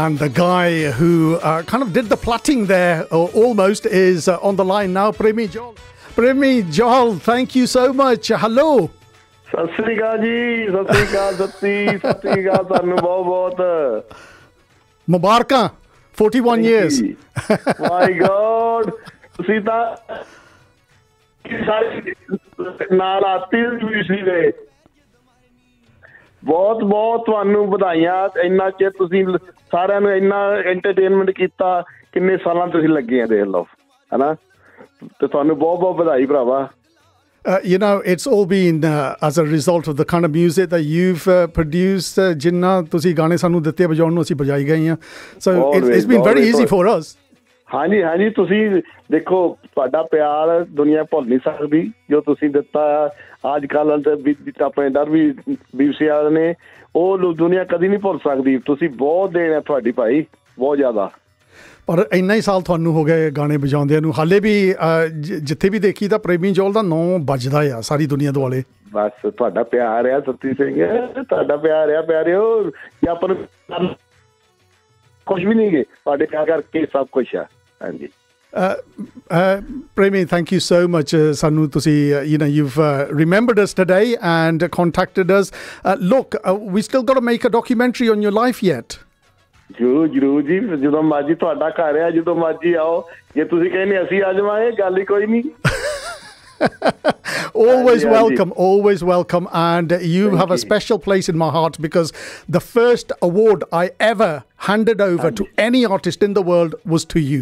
And the guy who uh, kind of did the plotting there uh, almost is uh, on the line now, Premi Johal. Premi Johal, thank you so much. Uh, hello. Sat Sri ਅਕਾਲ ਜੀ ਸਤਿ ਸ੍ਰੀ ਅਕਾਲ ਸਤਿ ਸ੍ਰੀ ਅਕਾਲ ਤੁਹਾਨੂੰ ਬਹੁਤ 41 years My God, Sita, ਤਾਂ ਸਾਰੇ ਨਾਲ ਆਤੀ ਵੀ ਬਹੁਤ ਬਹੁਤ ਤੁਹਾਨੂੰ ਵਧਾਈਆਂ। ਇੰਨਾ ਚਿਰ ਤੁਸੀਂ ਸਾਰਿਆਂ ਨੂੰ ਇੰਨਾ ਐਂਟਰਟੇਨਮੈਂਟ ਕੀਤਾ ਕਿੰਨੇ ਸਾਲਾਂ ਤੁਸੀਂ ਲੱਗੇ ਆ ਦੇਖ ਲਓ। ਹਨਾ? ਤੇ ਤੁਹਾਨੂੰ ਬਹੁਤ ਬਹੁਤ ਵਧਾਈ ਭਰਾਵਾ। Uh, you know, it's all been uh, as a result of the kind of music that you've uh, produced. Uh, ਜਿੰਨਾ ਤੁਸੀਂ ਗਾਣੇ ਸਾਨੂੰ ਦਿੱਤੇ ਵਜਾਉਣ ਨੂੰ ਅਸੀਂ ਵਜਾਈ ਗਏ ਹਾਂ। So it's, Always, it's been very always, easy for us. ਹਾਂਜੀ ਹਾਂਜੀ ਤੁਸੀਂ ਦੇਖੋ ਤੁਹਾਡਾ ਪਿਆਰ ਦੁਨੀਆ ਭੁੱਲ ਨਹੀਂ ਸਕਦੀ। ਜੋ ਤੁਸੀਂ ਦਿੱਤਾ ਅੱਜ ਕੱਲ ਆਪਣੇ ਦਰ ਵੀ ਬੀਬੀ ਵਾਲੇ ਨੇ। ਉਹ ਦੁਨੀਆ ਕਦੀ ਨਹੀਂ ਭੁੱਲ ਸਕਦੀ। ਤੁਸੀਂ ਬਹੁਤ ਦੇਣ ਹੈ ਤੁਹਾਡੀ ਭਾਈ। ਬਹੁਤ ਜ਼ਿਆਦਾ। ਪਰ ਇੰਨਾ ਹੀ ਸਾਲ ਤੁਹਾਨੂੰ ਹੋ ਗਏ ਗਾਣੇ ਵਜਾਉਂਦਿਆਂ ਨੂੰ। ਹਾਲੇ ਵੀ ਜਿੱਥੇ ਵੀ ਦੇਖੀ ਤਾਂ ਪ੍ਰੇਮੀ ਜੋਲ ਦਾ ਨਾਂ ਵੱਜਦਾ ਆ ਸਾਰੀ ਦੁਨੀਆ ਦੁਆਲੇ। ਬਸ ਤੁਹਾਡਾ ਪਿਆਰ ਆ ਸੱਤੀ ਸਿੰਘ। ਤੁਹਾਡਾ ਪਿਆਰ ਆ ਪਿਆਰਿਓ। ਜੇ ਆਪਾਂ ਨੂੰ ਕੁਝ ਵੀ ਨਹੀਂ ਗੇ। ਤੁਹਾਡੇ ਪਿਆਰ ਕਰਕੇ ਸਭ ਕੁਝ ਆ। ਹਾਂਜੀ। Premi, thank you so much. Uh, Sanu, tusi, uh, you know, you've uh, remembered us today and contacted us. Uh, look, uh, we still got to make a documentary on your life yet. ਜਰੂਰ ਜਰੂਰ ਜੀ ਜਦੋਂ ਮਰਜੀ ਤੁਹਾਡਾ ਘਰ ਆ ਜਦੋਂ ਮਰਜੀ ਆਓ ਜੇ ਤੁਸੀਂ ਕਹਿੰਦੇ ਅਸੀਂ ਆ ਜਾਵਾਂਗੇ ਗੱਲ ਹੀ ਕੋਈ ਨਹੀਂ Always Andy, Andy. welcome, always welcome. And uh, you have a special place in my heart because the first award I ever handed over to any artist in the world was to you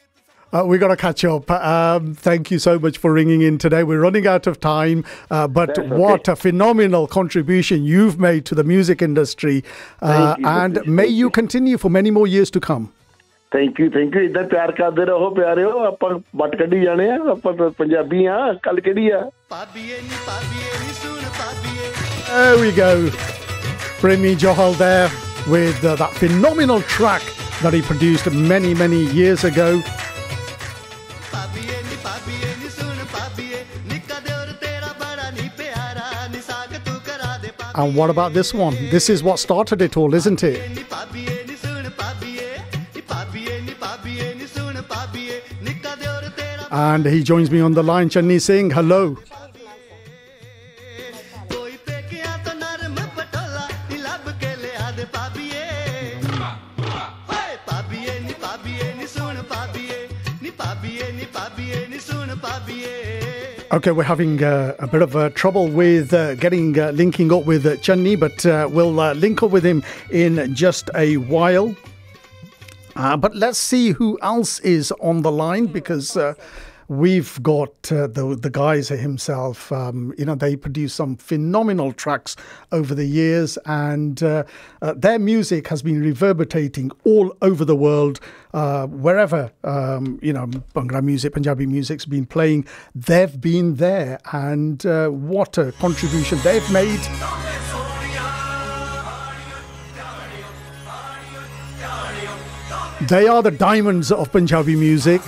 Uh, we got to catch up. Um, thank you so much for ringing in today. We're running out of time, uh, but okay. what a phenomenal contribution you've made to the music industry. Uh, and may you continue for many more years to come. Thank you thank you ਇਦਾਂ ਪਿਆਰ ਕਰਦੇ ਰਹੋ ਪਿਆਰਿਓ ਆਪਾਂ ਵੱਟ ਕੱਢੀ ਜਾਣੇ ਆ ਆਪਾਂ ਪੰਜਾਬੀ ਆ ਕੱਲ ਕਿਹੜੀ ਆ ਨੀ ਨੀ ਸੁਣ There we go. Premi Johal there with uh, that phenomenal track that he produced many, many years ago. And what about this one? This is what started it all, isn't it? And he joins me on the line, Channi Singh. Hello. Okay, we're having uh, a bit of uh, trouble with uh, getting uh, linking up with uh, but uh, we'll uh, link up with him in just a while. But let's see who else is on the line because we've got uh, the the guys himself. Um, you know, they produce some phenomenal tracks over the years, and uh, uh, their music has been reverberating all over the world. Uh, wherever um, you know Bhangra music, Punjabi music's been playing, they've been there, and uh, what a contribution they've made. They are the diamonds of Punjabi music.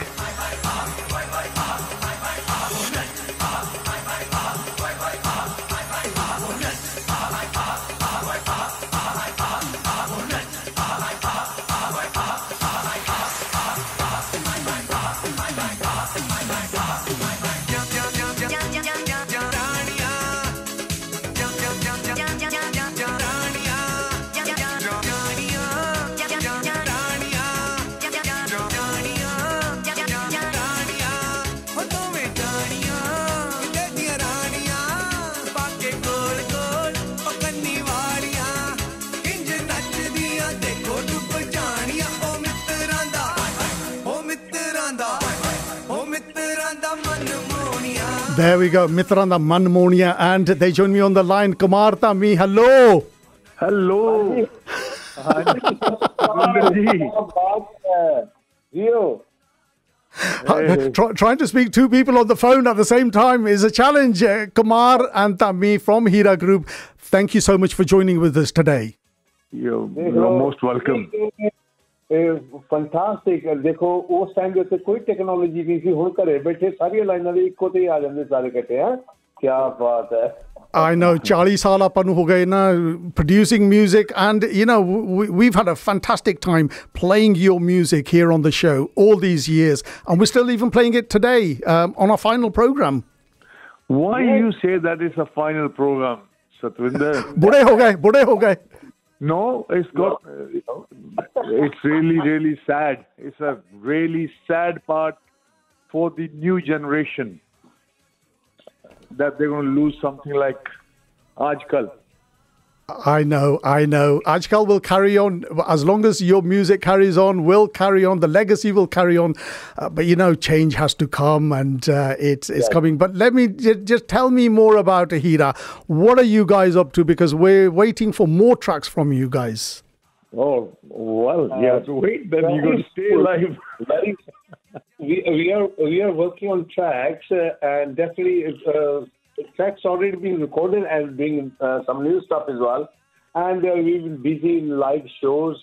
There we go, Mitranda Manmonia, and they join me on the line. Kumar Dhami, hello. Hello. Uh, try, trying to speak two people on the phone at the same time is a challenge. Uh, Kumar and Dhami from Hira Group, thank you so much for joining with us today. You're, you're most welcome. Fantastic ਦੇਖੋ ਉਸ time ਦੇ ਉੱਤੇ ਕੋਈ technology ਨਹੀਂ ਸੀ ਹੁਣ ਘਰੇ ਬੈਠੇ ਸਾਰੀਆਂ ਲਾਈਨਾਂ ਦੇ ਇੱਕੋ ਤੇ ਆ ਜਾਂਦੇ ਸਾਰੇ ਆ ਕੀ ਬਾਤ ਹੈ I know 40 ਸਾਲ ਆਪਾਂ ਨੂੰ ਹੋ producing music and you know we, we've had a fantastic time playing your music here on the show all these years and we're still even playing it today um, on our final program. Why yes. you say that is a final program Satvinder ਬੁੜੇ ਹੋ ਗਏ ਬੁੜੇ ਹੋ ਗਏ no, it's got. Uh, it's really, really sad. It's a really sad part for the new generation that they're going to lose something like Aajkal. I know, I know. Aajkal will carry on as long as your music carries on. Will carry on. The legacy will carry on. Uh, but you know, change has to come, and uh, it's it's coming. But let me j- just tell me more about Ahira. What are you guys up to? Because we're waiting for more tracks from you guys. Oh, well, you have to wait, then you're going to stay alive. Very- we, we are we are working on tracks uh, and definitely tracks already being recorded and being uh, some new stuff as well. And uh, we've been busy in live shows.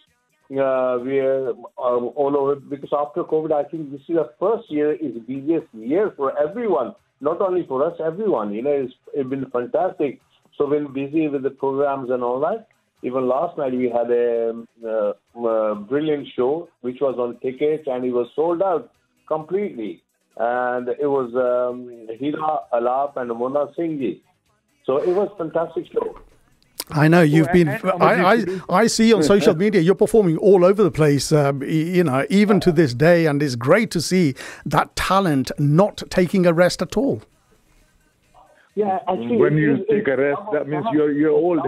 Uh, we are um, all over because after COVID, I think this is the first year is the busiest year for everyone, not only for us, everyone. You know, it's, it's been fantastic. So been busy with the programs and all that. Even last night we had a, uh, uh, brilliant show which was on tickets and it was sold out completely. And it was um, Hira Alaap and Mona Singh. So it was fantastic show. I know you've Oh, been. and- and I, I, I see on social media you're performing all over the place. Um, you know, even to this day, and it's great to see that talent not taking a rest at all. Yeah, actually, when you is- take a rest, that means you're you're old.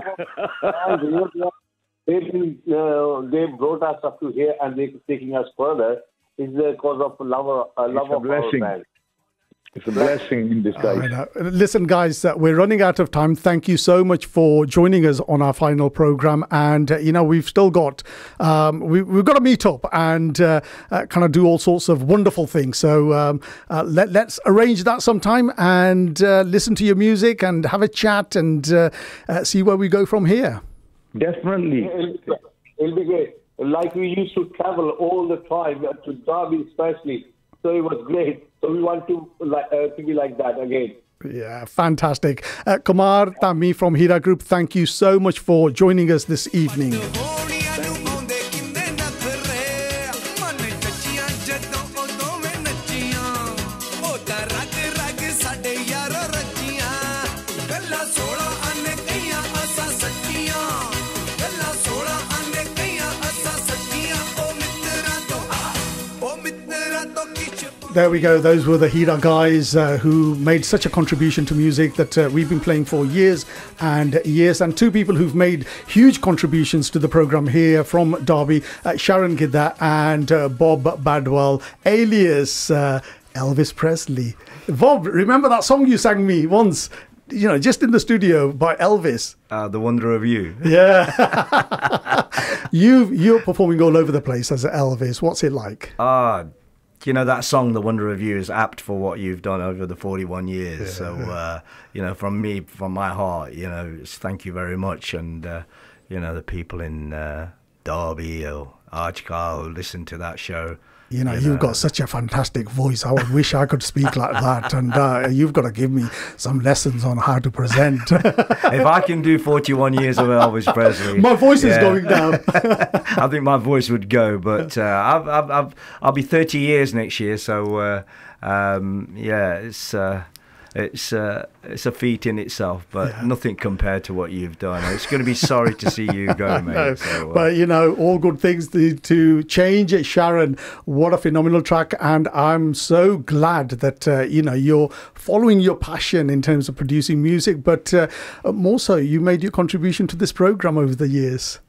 And you know, they've been, uh, they brought us up to here and they're taking us further. Is because of love, uh, love a of our blessing. band. It's a blessing in disguise. I know. Listen, guys, uh, we're running out of time. Thank you so much for joining us on our final program. And uh, you know, we've still got um, we, we've got to meet up and uh, uh, kind of do all sorts of wonderful things. So um, uh, let, let's arrange that sometime and uh, listen to your music and have a chat and uh, uh, see where we go from here. Definitely. It'll, it'll be great. Like we used to travel all the time to Derby, especially. So it was great. So we want to uh, to be like that again. Yeah, fantastic. Uh, Kumar Dhami from Hira Group, thank you so much for joining us this evening. There we go. Those were the Hira guys uh, who made such a contribution to music that uh, we've been playing for years and years. And two people who've made huge contributions to the program here from Derby uh, Sharon Gidda and uh, Bob Badwal, alias uh, Elvis Presley. Bob, remember that song you sang me once? You know, just in the studio by Elvis. Uh, the Wonder of You. Yeah. you you're performing all over the place as Elvis. What's it like? Ah, you know that song, "The Wonder of You," is apt for what you've done over the forty-one years. So, uh, you know, from me, from my heart, you know, it's thank you very much, and uh, you know, the people in uh, Derby or Aajkal who listen to that show. You know, you've got such a fantastic voice. I would wish I could speak like that. And uh, you've got to give me some lessons on how to present. if I can do 41 years of Elvis Presley, My voice is going down. I think my voice would go, but uh, I've, I've, I've, I'll be 30 years next year, so uh, um, yeah, it's uh, it's uh, it's a feat in itself, but nothing compared to what you've done. It's going to be sorry to see you go, mate. So, uh, but you know, all good things to, to change. It, Sharon, what a phenomenal track, and I'm so glad that uh, you know you're following your passion in terms of producing music, but uh, more so, you made your contribution to this program over the years.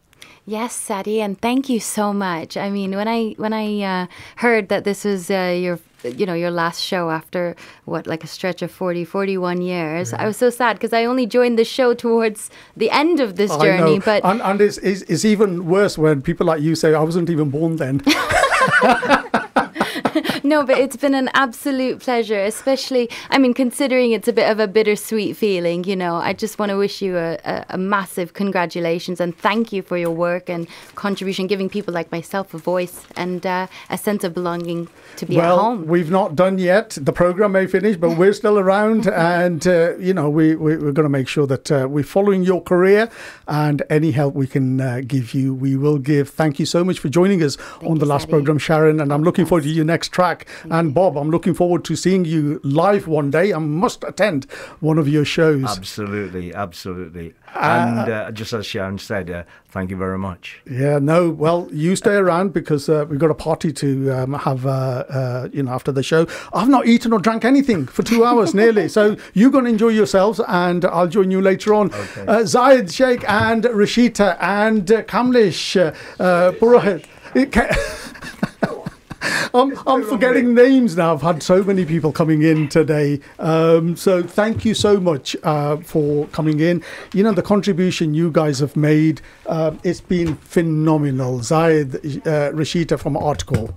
Yes, Sati, and thank you so much. I mean, when I when I uh, heard that this was uh, your you know your last show after what like a stretch of 40 41 years i was so sad because i only joined the show towards the end of this I journey know. but and, and it's, it's, it's even worse when people like you say, "I wasn't even born then." no, but it's been an absolute pleasure, especially, I mean, considering it's a bit of a bittersweet feeling, you know, I just want to wish you a, a, a massive congratulations and thank you for your work and contribution, giving people like myself a voice and uh, a sense of belonging to be well, at home. we've not done yet. The program may finish, but we're still around, and uh, you know we, we we're going to make sure that uh, we're following your career, and any help we can uh, give you, we will give. Thank you so much for joining us on the last program, Sharon, and I'm looking forward to you next track. And Bob, I'm looking forward to seeing you live one day. I must attend one of your shows. absolutely, absolutely. and uh, just as Sharon said, uh, thank you very much. Yeah, no. Well, you stay around because uh, we've got a party to um, have, uh, uh, you know, after the show. I've not eaten or drank anything for two hours nearly. So you're going to enjoy yourselves, and I'll join you later on. Uh, Zayed Sheikh and Rashita and uh, Kamlesh uh, uh, Purohit. It ca- I'm, I'm forgetting names now. I've had so many people coming in today. Um, so thank you so much uh, for coming in. You know, the contribution you guys have made, uh, it's been phenomenal. Zayed, uh, Rashita from Artcore.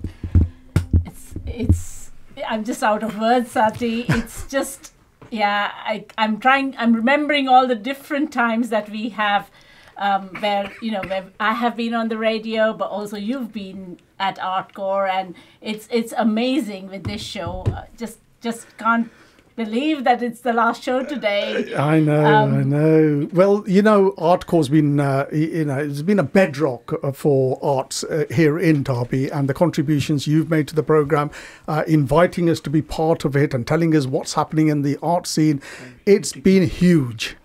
it's i'm just out of words sati it's just yeah I, i'm trying i'm remembering all the different times that we have um, where you know where i have been on the radio but also you've been at artcore and it's it's amazing with this show Uh, just just can't believe that it's the last show today I know, Um, I know. Well, you know, Artcore's been, uh, you know, it's been a bedrock uh, for arts uh, here in Derby, and the contributions you've made to the program, uh, inviting us to be part of it and telling us what's happening in the art scene, it's been huge.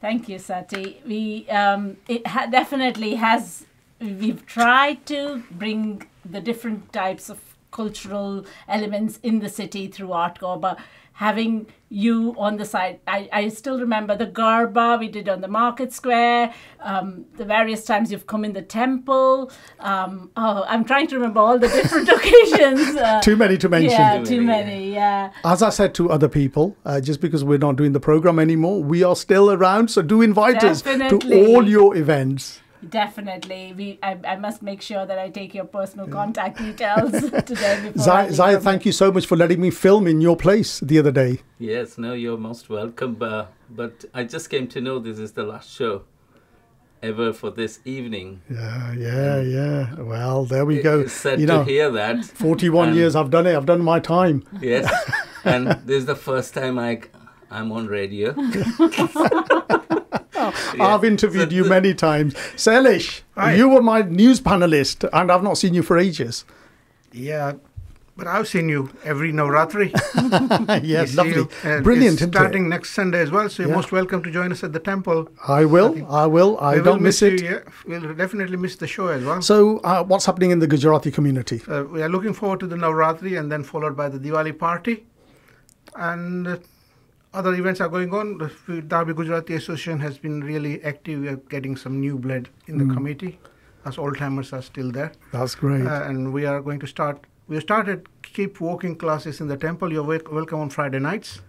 Thank you, Sati. We um, it ha- definitely has. We've tried to bring the different types of cultural elements in the city through Artcore, but having you on the side, I, I still remember the Garba we did on the market square, um, the various times you've come in the temple. Um, oh, I'm trying to remember all the different occasions. Uh, Too many to mention. Yeah, Too too many. Yeah. As I said to other people, uh, just because we're not doing the program anymore, we are still around. So do invite us to all your events. Definitely. We I, I must make sure that I take your personal contact details today before I Zai, Zai, thank you so much for letting me film in your place the other day. Yes, no, you're most welcome. Uh, but I just came to know this is the last show ever for this evening. Yeah, yeah, yeah. Well, there we It- go. it's sad you to know, hear that. 41 And- years I've done it. I've done my time. Yes, and this is the first time I I'm on radio. I've interviewed you many times. Selish, Hi. you were my news panelist, and I've not seen you for ages. Yeah, but I've seen you every Navratri. Yes, lovely. you, and Brilliant, isn't it? starting next Sunday as well, so you're Yeah. most welcome to join us at the temple. I will. I will. I We don't miss you, it. yeah. We'll definitely miss the show as well. So, uh, what's happening in the Gujarati community? Uh, we are looking forward to the Navratri and then followed by the Diwali party. And uh, other events are going on. The Derby Gujarati Association has been really active. We are getting some new blood in the Mm. committee. Us old timers are still there. That's great. Uh, and we are going to start. We started keep walking classes in the temple. You're wel- welcome on Friday nights,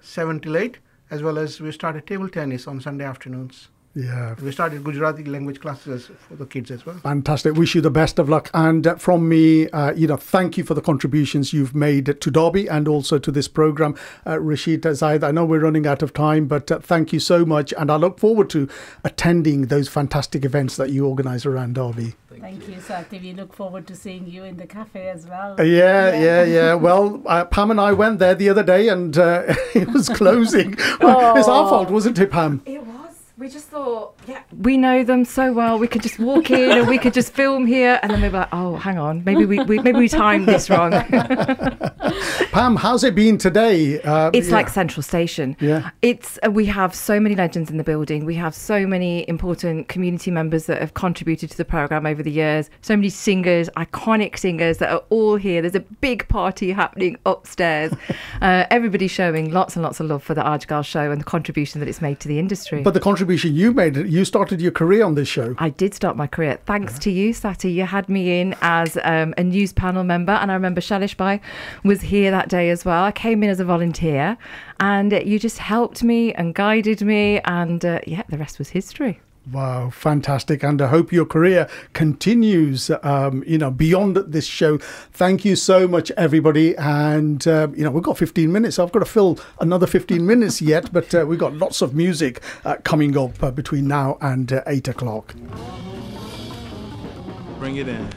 7 till 8, as well as we started table tennis on Sunday afternoons. Yeah. We started Gujarati language classes for the kids as well. Fantastic. Wish you the best of luck. And uh, from me, uh, you know, thank you for the contributions you've made to Derby and also to this program. Uh, Rashid Zaid, I know we're running out of time, but uh, thank you so much. And I look forward to attending those fantastic events that you organise around Derby. Thank you, Sati. We look forward to seeing you in the cafe as well. Uh, Yeah, yeah, yeah. Well, uh, Pam and I went there the other day and uh, it was closing. It's our fault, wasn't it, Pam? It was. We just thought, yeah, we know them so well. We could just walk in and we could just film here, and then we were like, oh, hang on, maybe we, we maybe we timed this wrong. Pam, how's it been today? Uh, it's yeah. like Central Station. Yeah. It's uh, we have so many legends in the building. We have so many important community members that have contributed to the program over the years. So many singers, iconic singers that are all here. There's a big party happening upstairs. uh, everybody showing lots and lots of love for the Aajkal show and the contribution that it's made to the industry. But the contribution you made, you started your career on this show. I did start my career thanks to you, Sati. You had me in as um, a news panel member, and I remember Shalish Bai was here that day as well. I came in as a volunteer, and you just helped me and guided me, and uh, yeah, the rest was history. Wow, fantastic. And I hope your career continues, um, you know, beyond this show. Thank you so much, everybody. And, uh, you know, we've got 15 minutes. I've got to fill another 15 minutes yet, but uh, we've got lots of music uh, coming up uh, between now and uh, 8 o'clock. Bring it in.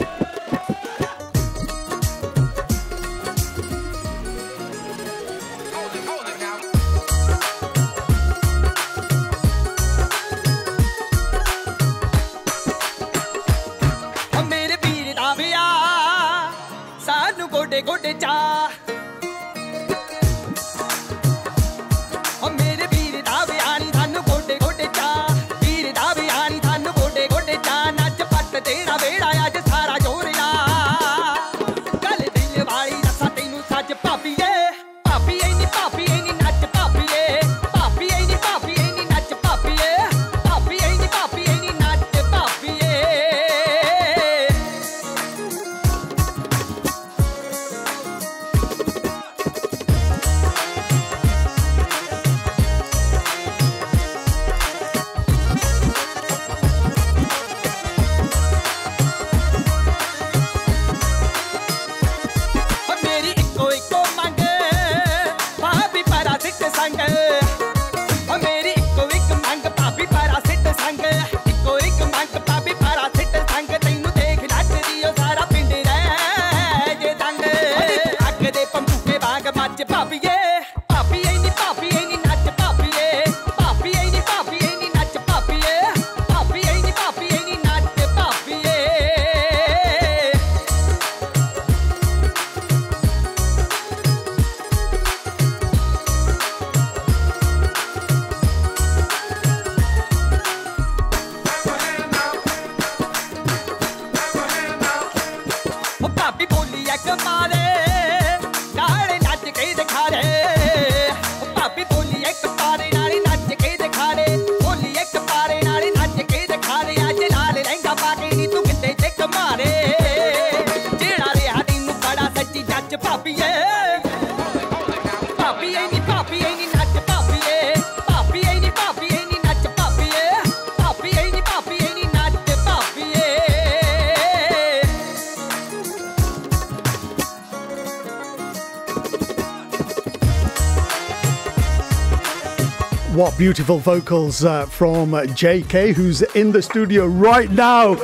Beautiful vocals uh, from JK, who's in the studio right now. all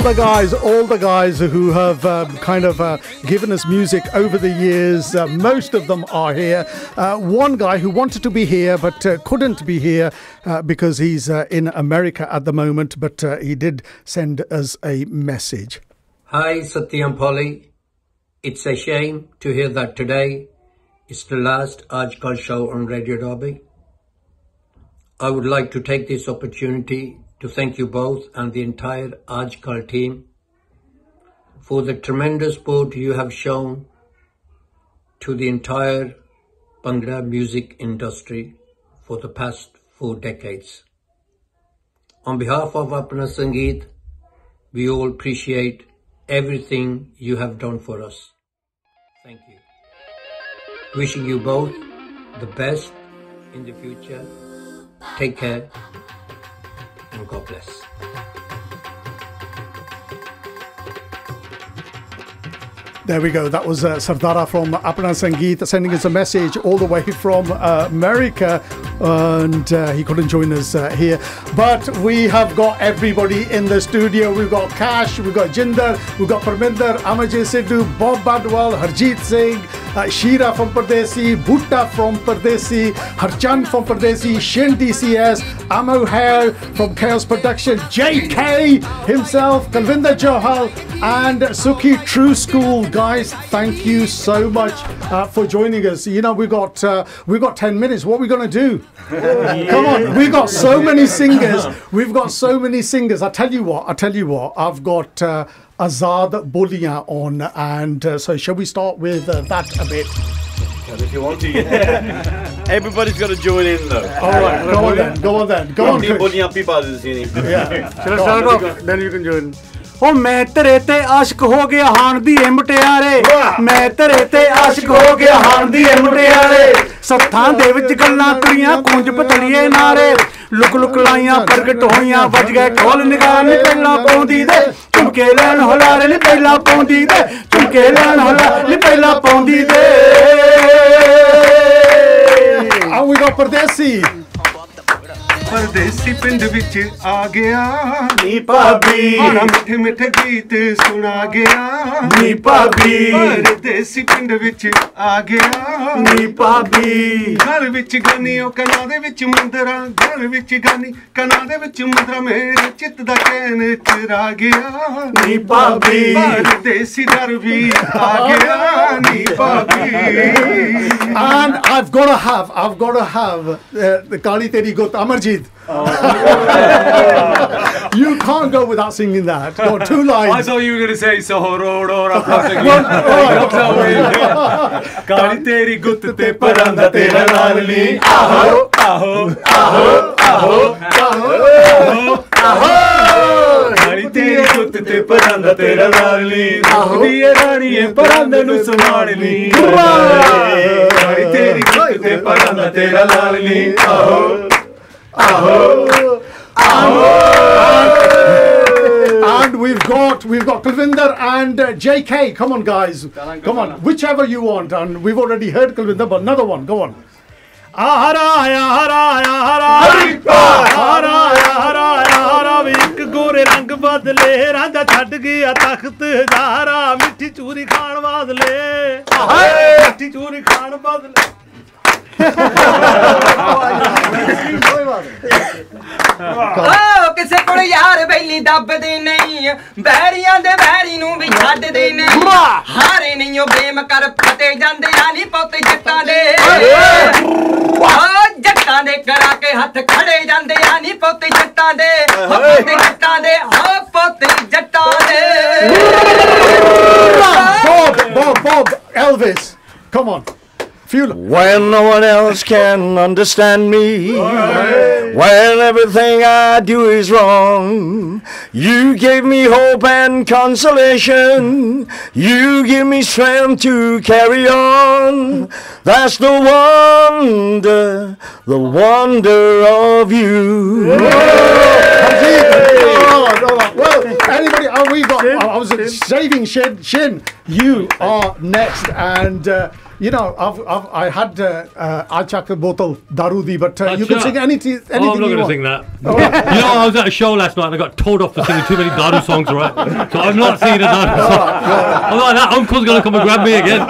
the guys, all the guys who have um, kind of uh, given us music over the years. Uh, most of them are here. Uh, one guy who wanted to be here but uh, couldn't be here uh, because he's in America at the moment, but he did send us a message. Hi, Satyam Polly. It's a shame to hear that today is the last Aajkal show on Radio Derby. I would like to take this opportunity to thank you both and the entire Aajkal team for the tremendous support you have shown to the entire Bhangra music industry for the past four decades. On behalf of Apna Sangeet, we all appreciate everything you have done for us. Wishing you both the best in the future. Take care and God bless. There we go. That was uh, Sardara from Apna Sangeet sending us a message all the way from uh, America. And uh, he couldn't join us uh, here. But we have got everybody in the studio. We've got Cash, we've got Jinder, we've got Parminder, Amajay Sidhu, Bob Badwal, Harjeet Singh, uh, Sheera from Pardesi, Bhutta from Pardesi, Harcharn from Pardesi, Shin DCS, Amo Hare from Chaos Production, JK himself, Kulvinder Johal, and Suki Tru-Skool. Guys, thank you so much uh, for joining us. You know, we've got, uh, we've got 10 minutes. What are we going to do? Come on, we've got so many singers. We've got so many singers. I tell you what, I tell you what, I've got uh, Azad Bolia on, and uh, so shall we start with uh, that a bit? If you want to, yeah. Everybody's got to join in though. All right, go on then, go on then, go on. Keep Chris. putting up people others in Yeah. Shall I start off? Then you can join. ਓ ਮੈਂ ਤੇਰੇ ਤੇ ਆਸ਼ਿਕ ਹੋ ਗਿਆ ਹਾਣ ਦੀ ਏ ਮੁਟਿਆਰੇ। ਮੈਂ ਤੇਰੇ ਤੇ ਆਸ਼ਿਕ ਹੋ ਗਿਆ ਹਾਣ ਦੀ ਏ ਮੁਟਿਆਰੇ। ਸੱਥਾਂ ਦੇ ਵਿੱਚ ਗੱਲਾਂ ਕੁੜੀਆਂ ਕੁੰਜ ਪਤਲੀਏ ਨਾਰੇ। ਲੁਕ ਲੁਕ ਲਾਈਆਂ ਪ੍ਰਗਟ ਹੋਈਆਂ ਵੱਜ ਗਏ ਢੋਲ ਨਿਗਾਹ ਨੀ ਪਹਿਲਾਂ ਪਾਉਂਦੀ ਦੇ। ਝੁਮਕੇ ਲੈਣ ਹੁਲਾਰੇ ਨੀ ਪਹਿਲਾਂ ਪਾਉਂਦੀ ਦੇ। ਝੁਮਕੇ ਲੈਣ ਹੁਲਾਰੇ ਨੀ ਪਹਿਲਾਂ ਪਾਉਂਦੀ ਦੇ। Got Pardesi. ਪਰਦੇਸੀ ਪਿੰਡ ਵਿੱਚ ਆ ਗਿਆ। ਨੀ ਭਾਬੀ। ਮਾਰਾ ਮਿੱਠੇ ਮਿੱਠੇ ਗੀਤ ਸੁਣਾ ਗਿਆ। ਨੀ ਭਾਬੀ। ਪਰਦੇਸੀ ਪਿੰਡ ਵਿੱਚ ਆ ਗਿਆ। ਨੀ ਭਾਬੀ। ਘਰ ਵਿੱਚ ਗਾਨੀ ਉਹ ਕਨਾਂ ਦੇ ਵਿੱਚ ਮੰਦਰਾ। ਘਰ ਵਿੱਚ ਗਾਨੀ ਕਨਾਂ ਦੇ ਵਿੱਚ ਮੰਦਰਾ। ਮੇਰੇ ਚਿੱਤ ਦਾ ਚੈਨ ਚਰਾ ਗਿਆ। ਨੀ ਭਾਬੀ। ਪਰਦੇਸੀ ਦਰ ਵੀ ਆ ਗਿਆ। ਨੀ ਭਾਬੀ। And I've got to have, I've got to have uh, the Kali Teri Amarjit. Oh you can't go without singing that. Got two lines. I thought you were going to say so. Kani teri gutte paranda tera lalni Aho, aho, aho, aho, aho, aho Kani teri gutte paranda tera lalni Diye raniye paranda nu sumanni Kani teri gutte paranda tera lalni ਆਹੋ ਆਹੋ And we've got we've got Kulvinder and uh, JK. Come on, guys. Come on, whichever you want. And we've already heard Kulvinder, but another one. Go on. ਹਰਾਇਆ ਹਰਾਇਆ ਹਰਾਇਆ ਹਰਾਇਆ ਹਰਾਇਆ ਹਰਾ ਵੀ ਇੱਕ ਗੋਰੇ ਰੰਗ ਬਦਲੇ ਰਾਂਝਾ ਛੱਡ ਗਿਆ ਤਖਤ ਹਜ਼ਾਰਾ ਮਿੱਠੀ ਚੂਰੀ ਖਾਣ ਵਾਦਲੇ ਮਿੱਠੀ ਚੂਰੀ ਖਾਣ ਬਦਲੇ ਓ ਕਿਸੇ ਕੋਲ ਯਾਰ ਬੈਲੀ ਦੱਬਦੇ ਨਹੀਂ ਬੈਰੀਆਂ ਦੇ ਬੈਰੀ ਨੂੰ ਵੀ ਛੱਡਦੇ ਨਹੀਂ ਹਾਰੇ ਨਹੀਂ ਉਹ ਬੇਮ ਕਰ ਫਤੇ ਜਾਂਦੇ ਆ ਨਹੀਂ ਪੁੱਤ ਜੱਟਾਂ ਦੇ ਓ ਜੱਟਾਂ ਦੇ ਕਰਾ ਕੇ ਹੱਥ ਖੜੇ ਜਾਂਦੇ ਆ ਨਹੀਂ ਪੁੱਤ ਜੱਟਾਂ ਦੇ ਪੁੱਤ ਜੱਟਾਂ ਦੇ ਓ ਪੁੱਤ ਜੱਟਾਂ ਦੇ Bob, Bob, Bob, Elvis. Come on. Fuel. When no one else can understand me, when everything I do is wrong, you gave me hope and consolation. You give me strength to carry on. That's the wonder, the wonder of you. No, no. Well, anybody, oh, we got, oh, I was Shin. saving Shin. Shin, you are next. And, uh, you know, I've, I've i had uh, uh, Achaka Darudi, but uh, you can sing any anything oh, I'm not going to sing that. Right. Oh. you know, I was at a show last night and I got told off for singing too many Daru songs, right? So I'm not singing a Daru oh, song. I'm like, that uncle's going to come and grab me again.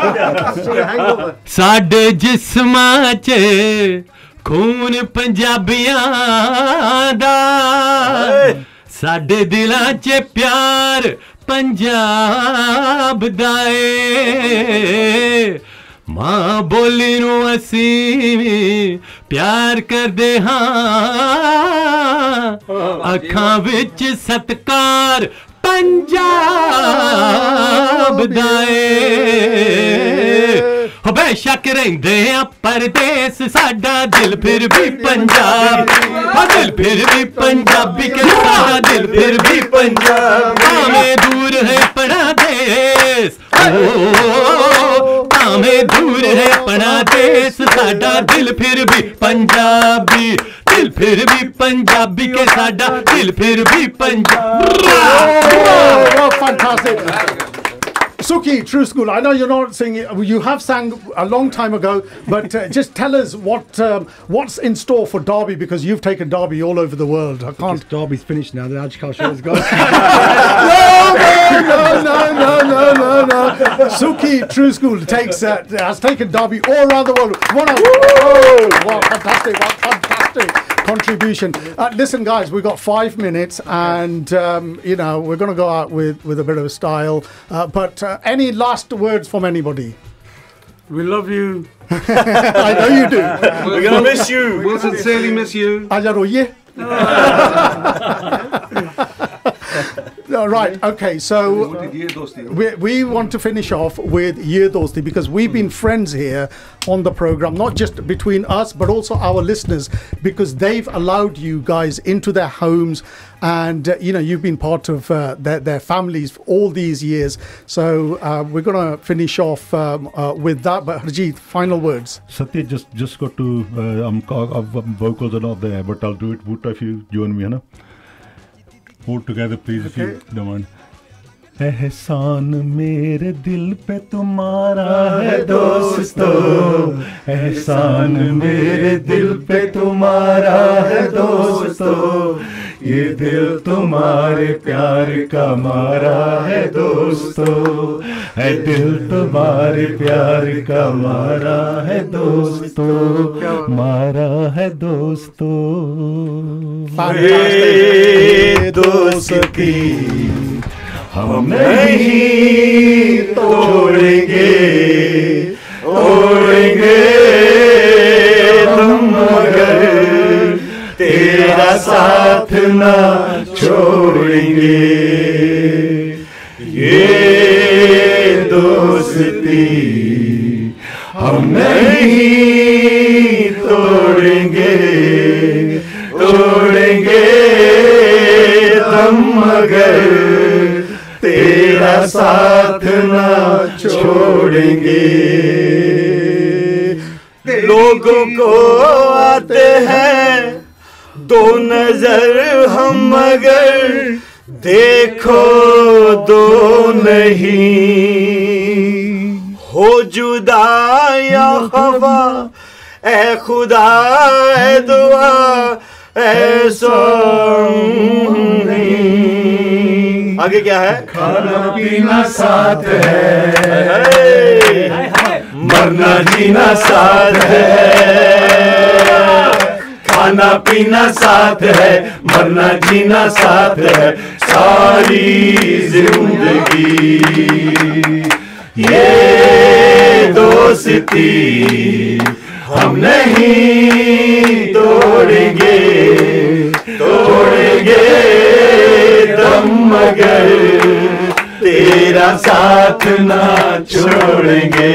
Sade jisma che khun punjabiyan da ਸਾਡੇ ਦਿਲਾਂ 'ਚ ਪਿਆਰ ਪੰਜਾਬ ਦਾ ਏ। ਮਾਂ ਬੋਲੀ ਨੂੰ ਅਸੀਂ ਪਿਆਰ ਕਰਦੇ ਹਾਂ। ਅੱਖਾਂ ਵਿੱਚ ਸਤਕਾਰ ਪੰਜਾਬ ਦਾ ਏ। ਹੋ ਬੇਸ਼ੱਕ ਰਹਿੰਦੇ ਆ ਪਰਦੇਸ ਸਾਡਾ ਦਿਲ ਫਿਰ ਵੀ ਪੰਜਾਬ ਹੋ ਦਿਲ ਫਿਰ ਵੀ ਪੰਜਾਬੀ ਕੇ ਸਾਡਾ ਦਿਲ ਫਿਰ ਵੀ ਪੰਜਾਬ ਭਾਵੇਂ ਦੂਰ ਹੈ ਪੜਾ ਦੇਸ ਓ ਭਾਵੇਂ ਦੂਰ ਹੈ ਪੜਾ ਦੇਸ ਸਾਡਾ ਦਿਲ ਫਿਰ ਵੀ ਪੰਜਾਬੀ ਦਿਲ ਫਿਰ ਵੀ ਪੰਜਾਬੀ ਕੇ ਸਾਡਾ ਦਿਲ ਫਿਰ ਵੀ Punjab Oh, fantastic. Suki, Tru-Skool. I know you're not singing. You have sang a long time ago, but uh, just tell us what um, what's in store for Derby because you've taken Derby all over the world. I can't. Derby's finished now. The Aajkal show is gone. no, no, no, no, no, no. Suki Tru-Skool takes uh, has taken Derby all around the world. What a oh, what fantastic, what fantastic contribution. Uh, listen, guys, we've got five minutes, and um, you know we're going to go out with with a bit of a style. Uh, but uh, any last words from anybody? We love you. I know you do. We're gonna miss you. We'll sincerely miss you. Ajaroye. All right. Okay. So we, we want to finish off with Ye Dosti because we've been friends here on the program, not just between us but also our listeners, because they've allowed you guys into their homes, and uh, you know you've been part of uh, their their families for all these years. So uh, we're gonna finish off um, uh, with that. But Harjeet, final words. Satya just just got to uh, um, co- uh, vocals are not there, but I'll do it. Would if you join me, है Hold together, please, if you don't mind. एहसान मेरे दिल पे तुम्हारा है दोस्तों। एहसान मेरे दिल पे तुम्हारा है दोस्तों। ये दिल तुम्हारे प्यार का मारा है दोस्तों। है दिल तुम्हारे प्यार का मारा है दोस्तों। मारा है दोस्तों. दोस्ती हम नहीं तोड़ेंगे तोड़ेंगे। मगर तेरा साथ ना छोड़ेंगे। ये दोस्ती हम नहीं तोड़ेंगे। तोड़ेंगे तुम मगर तेरा साथ ना छोड़ेंगे। लोगों को आते हैं दो नज़र हम मगर देखो दो नहीं। हो जुदा या हवा ए खुदा ए दुआ ऐसा नहीं। आगे क्या है? खाना पीना साथ है। मरना जीना साथ है। खाना पीना साथ है, मरना जीना साथ है, सारी ज़िंदगी। ये दोस्ती हम नहीं तोड़ेंगे तोड़ेंगे दम मगर। तेरा साथ ना छोड़ेंगे।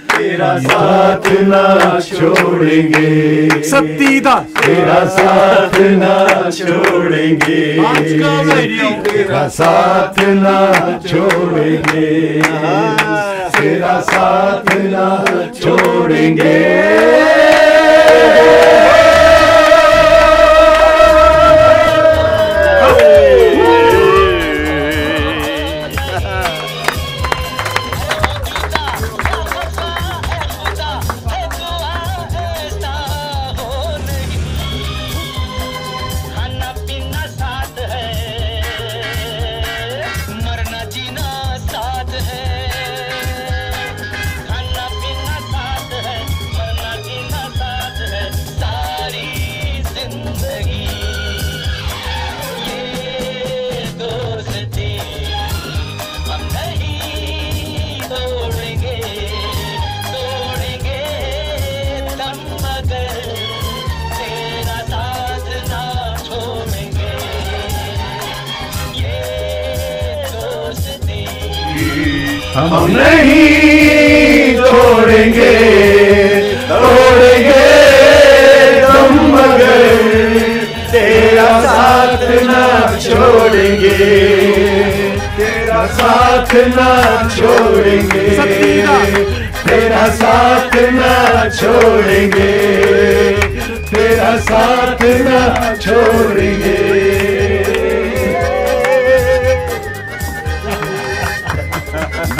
तेरा साथ ना छोड़ेंगे। सतीदा तेरा साथ ना छोड़ेंगे। तेरा साथ ना छोड़ेंगे। तेरा साथ ना छोड़ेंगे। खाना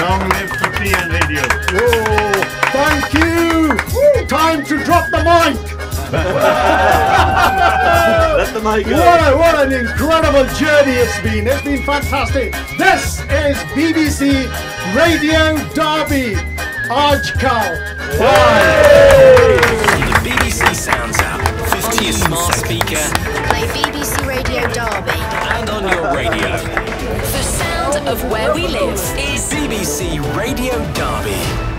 Long live Tutti and radio. Oh, thank you. Time to drop the mic. Let the mic go. What, a, what an incredible journey it's been. It's been fantastic. This is BBC Radio Derby. Aajkal. The where we live is BBC Radio Derby.